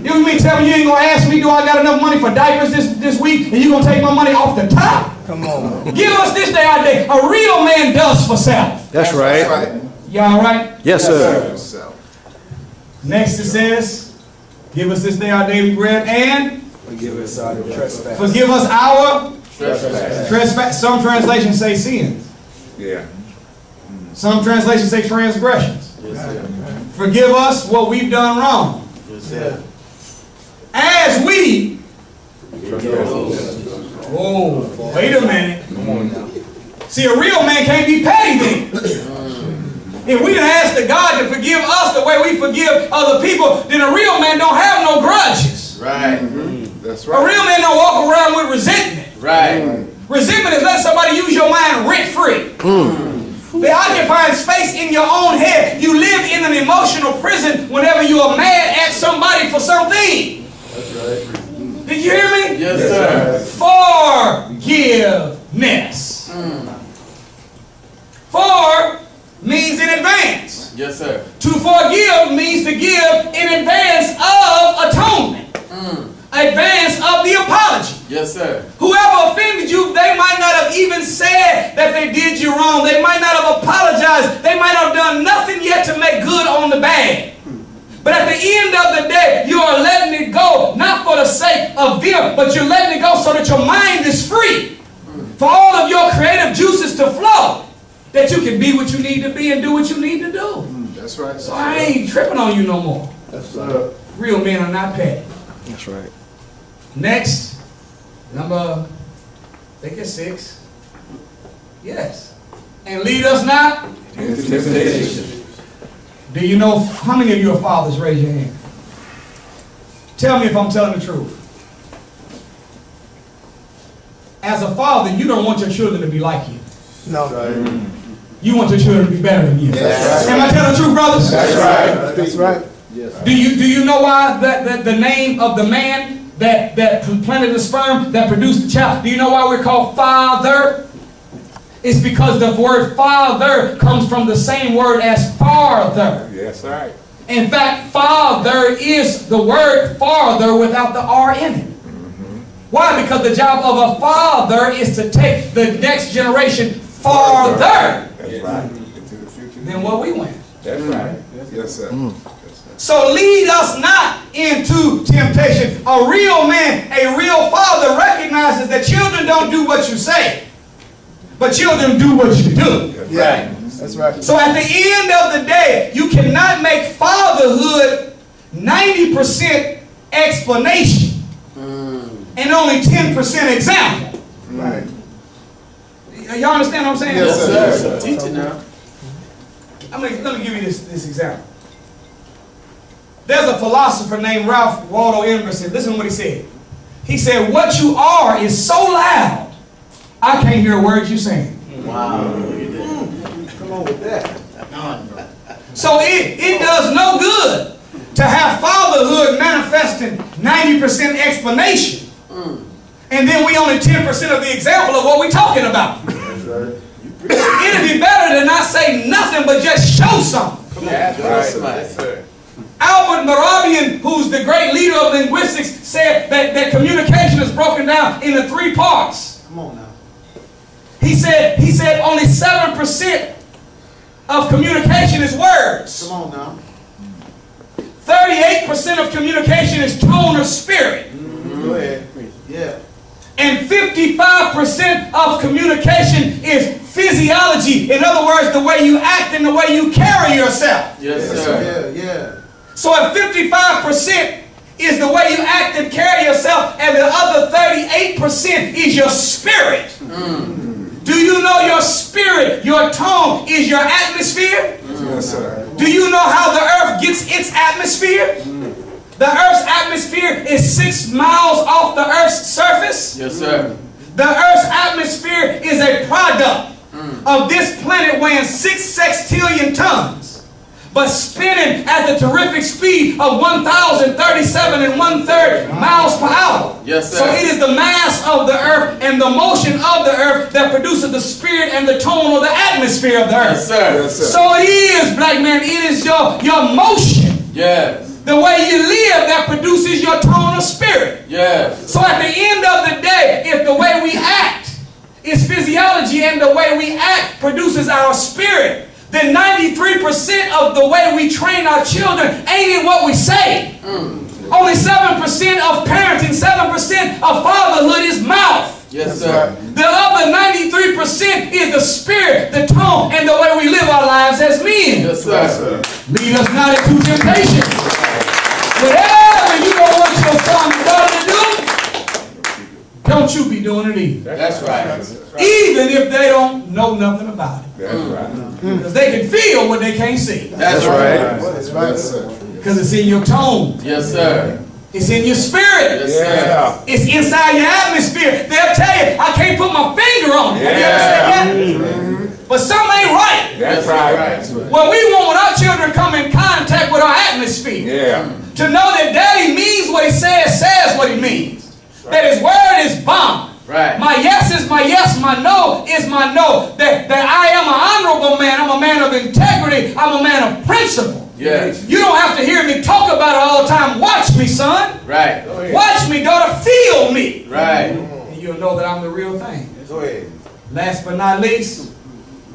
You mean tell me you ain't gonna ask me do I got enough money for diapers this, this week and you gonna take my money off the top? Come on. Give us this day our day. A real man does for self. That's right. Y'all right? Yes, sir. Yourself. Next it says, give us this day our daily bread and Forgive us our trespass. forgive us our Trespass. trespass. Some translations say sins. Yeah. Some translations say transgressions. Yes, sir. Forgive us what we've done wrong. Yes, sir. As we. Oh, wait a minute. See, a real man can't be petty then. If we didn't ask the God to forgive us the way we forgive other people, then a real man don't have no grudges. Right. That's right. A real man don't walk around with resentment. Right. Mm. Resentment is letting somebody use your mind rent free. Mm. They occupying space in your own head. You live in an emotional prison whenever you are mad at somebody for something. That's right. Did you hear me? Yes, sir. Forgiveness. Mm. For means in advance. Yes, sir. To forgive means to give in advance of atonement. Advance of the apology. Yes, sir. Whoever offended you, they might not have even said that they did you wrong. They might not have apologized. They might have done nothing yet to make good on the bad. But at the end of the day, you are letting it go, not for the sake of them, but you're letting it go so that your mind is free. For all of your creative juices to flow. That you can be what you need to be and do what you need to do. Mm, that's right. So I ain't tripping on you no more. That's sir. Real men are not petty. That's right. Next, number, I think it's six. Yes. And lead us not. Temptation. Do you know how many of you are fathers? Raise your hand. Tell me if I'm telling the truth. As a father, you don't want your children to be like you. No. You want your children to be better than you. That's Am I telling the truth, brothers? That's right. That's right. Do you do you know why that, that the name of the man that that planted the sperm that produced the child? Do you know why we're called father? It's because the word father comes from the same word as farther. Yes, right. In fact, father is the word farther without the R in it. Mm-hmm. Why? Because the job of a father is to take the next generation farther That's right. Into the future. than what we went. That's right. Yes, sir. Yes, sir. So lead us not into temptation. A real man, a real father recognizes that children don't do what you say, but children do what you do. Right. That's right. So at the end of the day, you cannot make fatherhood 90% explanation mm. and only 10% example. Right. Y'all understand what I'm saying? Yes, sir. Yes, sir. Teach it now. I'm gonna, let me give you this, this example. There's a philosopher named Ralph Waldo Emerson. Listen to what he said. He said, What you are is so loud, I can't hear a word you're saying. Wow. Look. Come on with that. So it, it does no good to have fatherhood manifesting 90% explanation. Mm. And then we only 10% of the example of what we're talking about. That's right. It'd be better to not say nothing but just show something. That's right. Yes, sir. Albert Mehrabian, who's the great leader of linguistics, said that, that communication is broken down into three parts. Come on now. He said, he said only 7% of communication is words. Come on now. 38% of communication is tone or spirit. Mm-hmm. Go ahead. Yeah. And 55% of communication is physiology. In other words, the way you act and the way you carry yourself. Yes, sir. Yeah, yeah. So if 55% is the way you act and carry yourself, and the other 38% is your spirit. Mm. Do you know your spirit, your tone is your atmosphere? Yes, sir. Do you know how the earth gets its atmosphere? Mm. The earth's atmosphere is six miles off the earth's surface. Yes, sir. Mm. The earth's atmosphere is a product of this planet weighing six sextillion tons, but spinning at the terrific speed of 1,037 and one third miles per hour. Yes, sir. So it is the mass of the earth and the motion of the earth that produces the spirit and the tone of the atmosphere of the earth. Yes, sir. Yes, sir. So it is, black man, it is your, your motion, Yes. the way you live that produces your tone of spirit. Yes. So at the end of the day, if the way we act is physiology and the way we act produces our spirit, then 93% of the way we train our children ain't in what we say. Mm. Only 7% of parenting, 7% of fatherhood is mouth. Yes, sir. The other 93% is the spirit, the tone, and the way we live our lives as men. Yes, sir. Lead us not into temptation. Whatever you don't want your son and daughter to do, don't you be doing it either. That's right. Even if they don't know nothing about it. That's right. Mm-hmm. Because they can feel what they can't see. That's right. That's right. Sir. Because it's in your tone. Yes, sir. It's in your spirit. Yes, sir. Yeah. It's inside your atmosphere. They'll tell you, I can't put my finger on it. Have you ever said that? Mm-hmm. But something ain't right. That's right. Well, we want when our children come in contact with our atmosphere. Yeah. To know that daddy means what he says, says what he means. That his word is bond. Right. My yes is my yes, my no is my no. That, that I am an honorable man, I'm a man of integrity, I'm a man of principle. Yes. You don't have to hear me talk about it all the time. Watch me, son. Right. Watch me, daughter. Feel me. Right. And you'll know that I'm the real thing. Go ahead. Last but not least,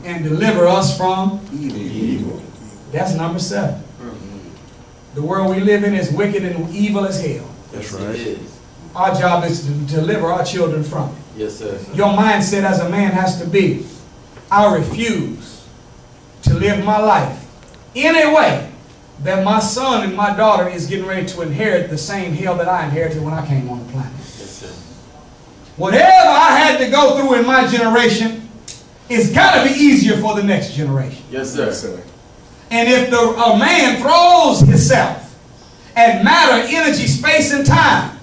and deliver us from evil. That's number seven. The world we live in is wicked and evil as hell. That's right. Our job is to deliver our children from it. Yes, sir. Your mindset as a man has to be, I refuse to live my life in a way that my son and my daughter is getting ready to inherit the same hell that I inherited when I came on the planet. Yes, sir. Whatever I had to go through in my generation, it's got to be easier for the next generation. Yes, sir. Yes, sir. And if the, a man throws himself at matter, energy, space, and time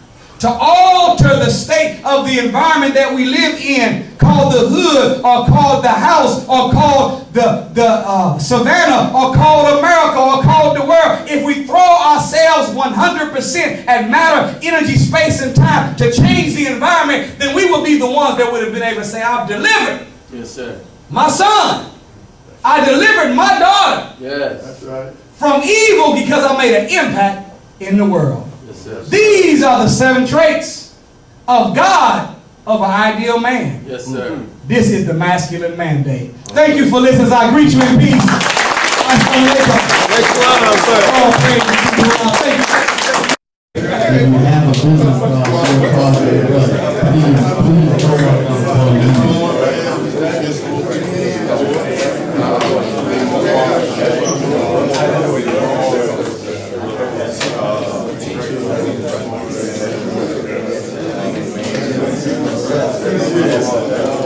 to alter the state of the environment that we live in, called the hood, or called the house, or called the, the uh, savannah, or called America, or called the world, if we throw ourselves 100% at matter, energy, space, and time to change the environment, then we will be the ones that would have been able to say, I've delivered Yes, sir. my son. I delivered my daughter Yes. That's right. from evil because I made an impact in the world. Yes. These are the seven traits of God of an ideal man. Yes, sir. This is the masculine mandate. Thank you for listening. I greet you in peace. Assalamu alaikum. All praise be to Allah. Thank you. Uh,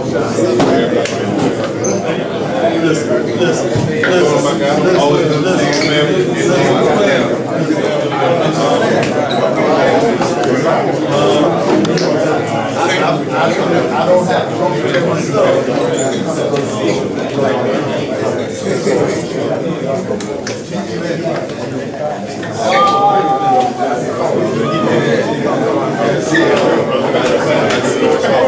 Listen, listen, listen, listen. Always good things, family, and things like that. I don't have to protect myself. Oh.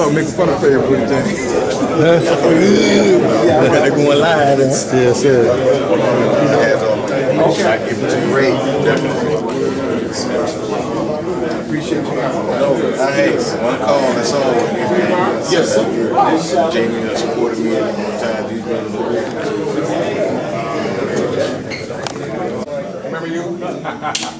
Start making fun of Fair Pretty James. They're going live. Yes, sir. I give it to you. Great. Definitely. Appreciate you. I had one call, that's all. Yes, sir. Jamie has supported me at one time, these brothers are great. Remember you?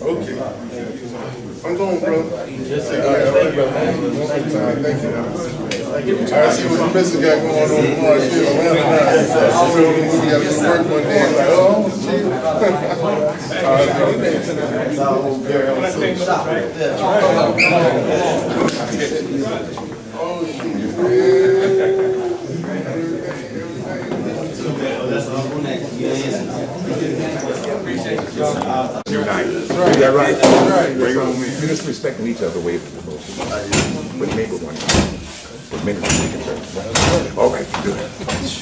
Okay. I'm going, bro. Thank you. I see what the going on work one day, like, oh, shit. Right. Oh, that right? We're just respecting each other way for the most. But maybe one. But many. All right, good.